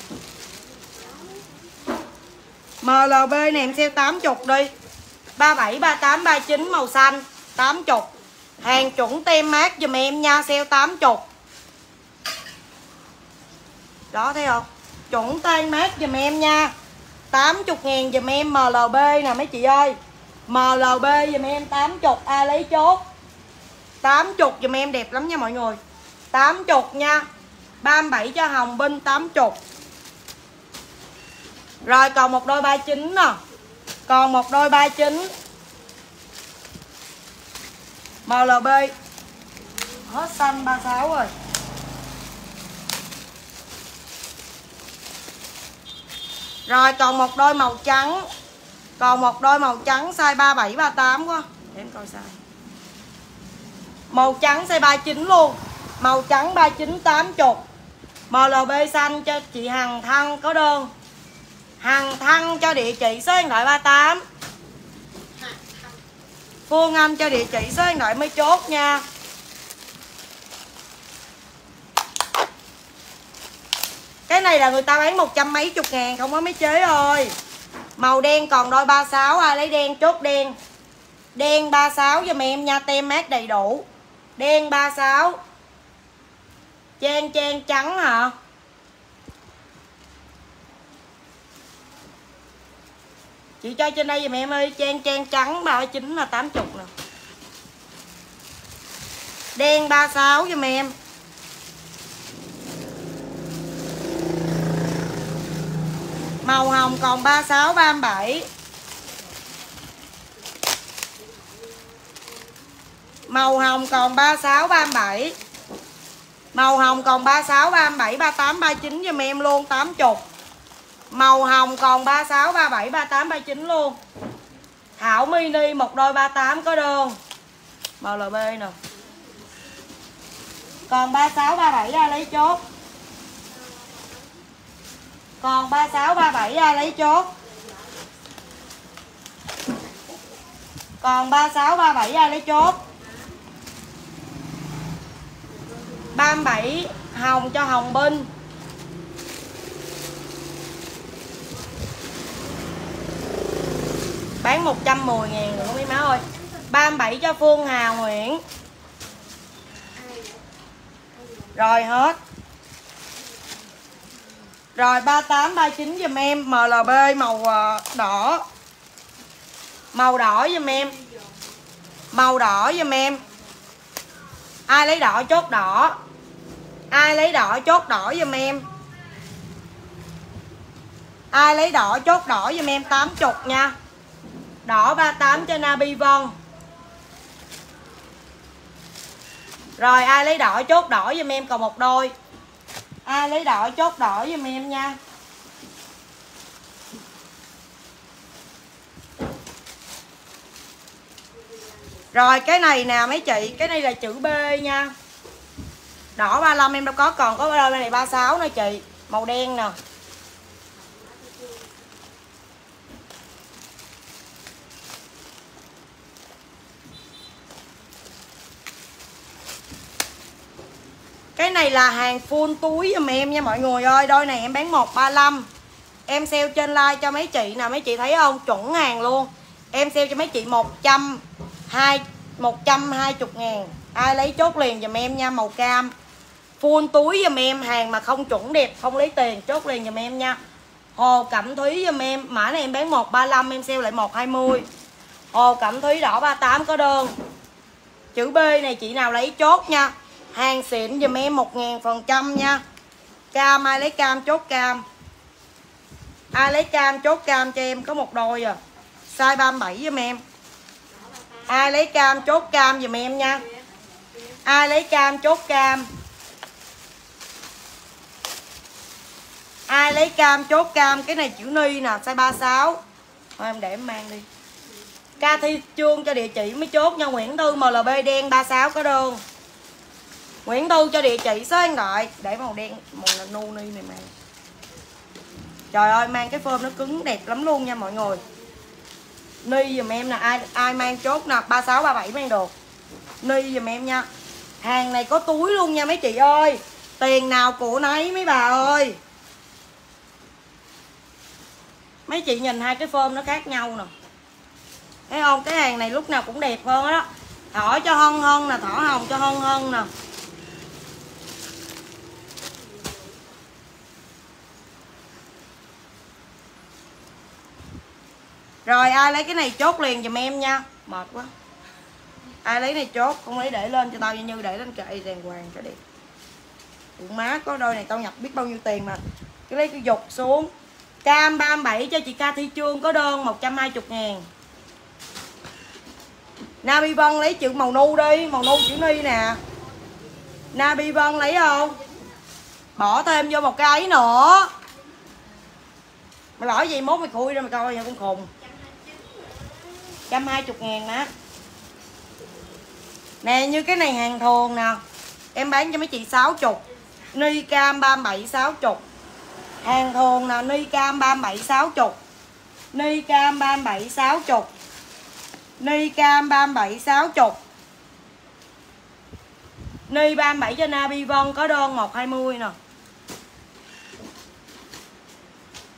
MLB này em sale 80 đi. 37, 38, 39 màu xanh 80 Hàng chuẩn tem mát dùm em nha Sale 80 đó, thấy không? Chuẩn tan mát dùm em nha. 80 ngàn dùm em MLB nè, mấy chị ơi. MLB dùm em 80 A lấy chốt? 80 dùm em đẹp lắm nha mọi người. 80 nha. 37 cho Hồng Binh 80 rồi, còn một đôi 39 nè. Còn một đôi 39 MLB Hết xanh 36 rồi. Rồi, còn một đôi màu trắng. Còn một đôi màu trắng size 37 38 quá. Để em coi size Màu trắng size 39 luôn. Màu trắng 39 80 MLB xanh cho chị Hằng Thăng có đơn. Hằng Thăng cho địa chỉ số điện thoại 38 Phương Anh cho địa chỉ số điện thoại mới chốt nha. Cái này là người ta bán một trăm mấy chục ngàn, không có mấy chế ơi Màu đen còn đôi 36 ai lấy đen chốt đen. Đen 36 giùm em nha, tem mát đầy đủ. Đen 36 Trang trang trắng hả? Chị cho trên đây giùm em ơi trang trang trắng 39 là 80 nè. Đen 36 giùm em. Màu hồng còn 36 37 màu hồng còn 36 37 màu hồng còn 36 37 38 39 giùm em luôn 80 Màu hồng còn 36, 37, 38, 39 luôn. Thảo mini một đôi 38 có đơn. Màu LB nè. Còn 36, 37 ra lấy chốt. Còn 36, 37 ra lấy chốt. Còn 36, 37 ra lấy chốt. 37 hồng cho hồng binh. Bán 110 ngàn nữa mấy má ơi? 37 cho Phương Hà Nguyễn. Rồi hết rồi 3839 giùm em. MLB màu ờ, đỏ. Màu đỏ giùm em. Màu đỏ giùm em. Ai lấy đỏ, chốt đỏ. Ai lấy đỏ, chốt đỏ giùm em. Ai lấy đỏ, chốt đỏ giùm em. 80 nha. Đỏ 38 cho Nabi Vân Rồi, ai lấy đỏ, chốt đỏ giùm em. Còn một đôi. Ai lấy đỏ, chốt đỏ giùm em nha. Rồi, cái này nè, mấy chị, Cái này là chữ B nha. Đỏ 35 em đâu có, Còn có đôi này 36 nè chị. Màu đen nè. Cái này là hàng full túi giùm em nha mọi người ơi. Đôi này em bán 135 Em sale trên like cho mấy chị nè. Mấy chị thấy không? Chuẩn hàng luôn. Em sale cho mấy chị 100 2, 120 ngàn. Ai lấy chốt liền giùm em nha Màu cam. Full túi giùm em Hàng mà không chuẩn đẹp Không lấy tiền Chốt liền giùm em nha. Hồ Cẩm Thúy giùm em. Mã này em bán 135 Em sale lại 120 Hồ Cẩm Thúy đỏ 38 có đơn. Chữ B này chị nào lấy chốt nha. Hàng xịn giùm em 1000% nha. Cam, ai lấy cam chốt cam? Ai lấy cam chốt cam cho em Có một đôi à? Size 37 giùm em. Ai lấy cam chốt cam giùm em nha. Ai lấy cam chốt cam? Ai lấy cam chốt cam? Cái này chữ ni nè, size 36 Thôi em để em mang đi. Ca thi chuông cho địa chỉ mới chốt nha. Nguyễn Thư MLB đen 36 có đơn. Nguyễn Tu cho địa chỉ số điện thoại. Để màu đen Màu nu ni này mang Trời ơi mang cái phơm nó cứng đẹp lắm luôn nha mọi người. Ni dùm em nè ai ai mang chốt nè 36 37 mang được. Ni dùm em nha. Hàng này có túi luôn nha mấy chị ơi. Tiền nào của nấy mấy bà ơi. Mấy chị nhìn hai cái phơm nó khác nhau nè. Thấy không? Cái hàng này lúc nào cũng đẹp hơn đó Thỏ cho hân hân nè, thỏ hồng cho hân hân nè. Rồi, ai lấy cái này chốt liền giùm em nha. Mệt quá. Ai lấy này chốt Không lấy để lên cho tao như, để lên kệ đàng hoàng cho đẹp. Ủa má có đôi này tao nhập biết bao nhiêu tiền mà. Cái lấy cái dục xuống. Cam 37 cho chị Ca Thi Trương có đơn 120 ngàn. Nabi Vân lấy chữ màu nu đi, Màu nu chữ ni nè. Nabi Vân lấy không? Bỏ thêm vô một cái ấy nữa. Mày bỏ gì mốt mày khui ra mày coi nha con khùng. 120 ngàn đó. Nè, như cái này hàng thường nè. Em bán cho mấy chị 60 Ni cam 37 60 Hàng thường nè Ni cam 37 60 Ni cam 37 60 Ni cam 37 60 Ni 37 cho Nabi Vân có đơn 120 nè.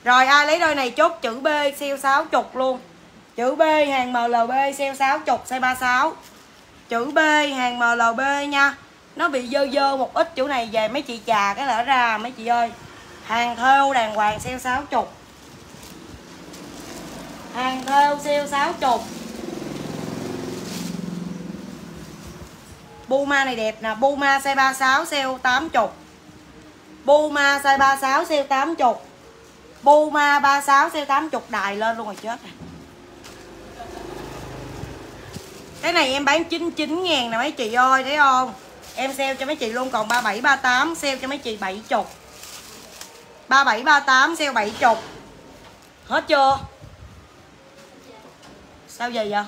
Rồi, ai lấy đôi này chốt chữ B, siêu 60 luôn. Chữ B, hàng MLB sale 60 size 36 Chữ B, hàng MLB nha. Nó bị dơ dơ một ít chỗ này về mấy chị chà cái lỡ ra, mấy chị ơi. Hàng thêu, đàng hoàng sale 60 Hàng thêu sale 60 Buma này đẹp nè Buma size 36 sale 80 Buma size 36 sale 80 Buma 36 sale 80 đài lên luôn rồi chết rồi cái này em bán 99 ngàn nè mấy chị ơi, thấy không? Em sale cho mấy chị luôn, còn 37 38 sale cho mấy chị 70 37 38 sale 70 hết chưa? Sao giờ vậy?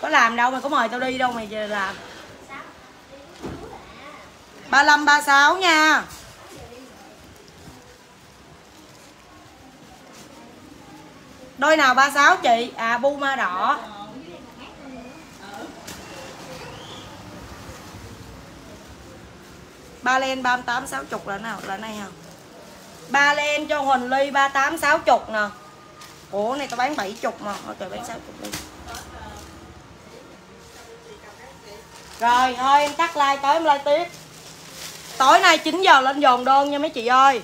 Có làm đâu mày có mời tao đi đâu mày làm. 35 36 nha. Đôi nào 36 chị? À bu ma đỏ. Ba len 38 60 là nào? Là này không ba len cho Huỳnh Ly 38 60 nè. Ủa, này tao bán 70 mà. Thôi trời bán 60 đi. Rồi, thôi, em tắt like, tối em like tiếp. Tối nay 9 giờ lên dồn đơn nha mấy chị ơi.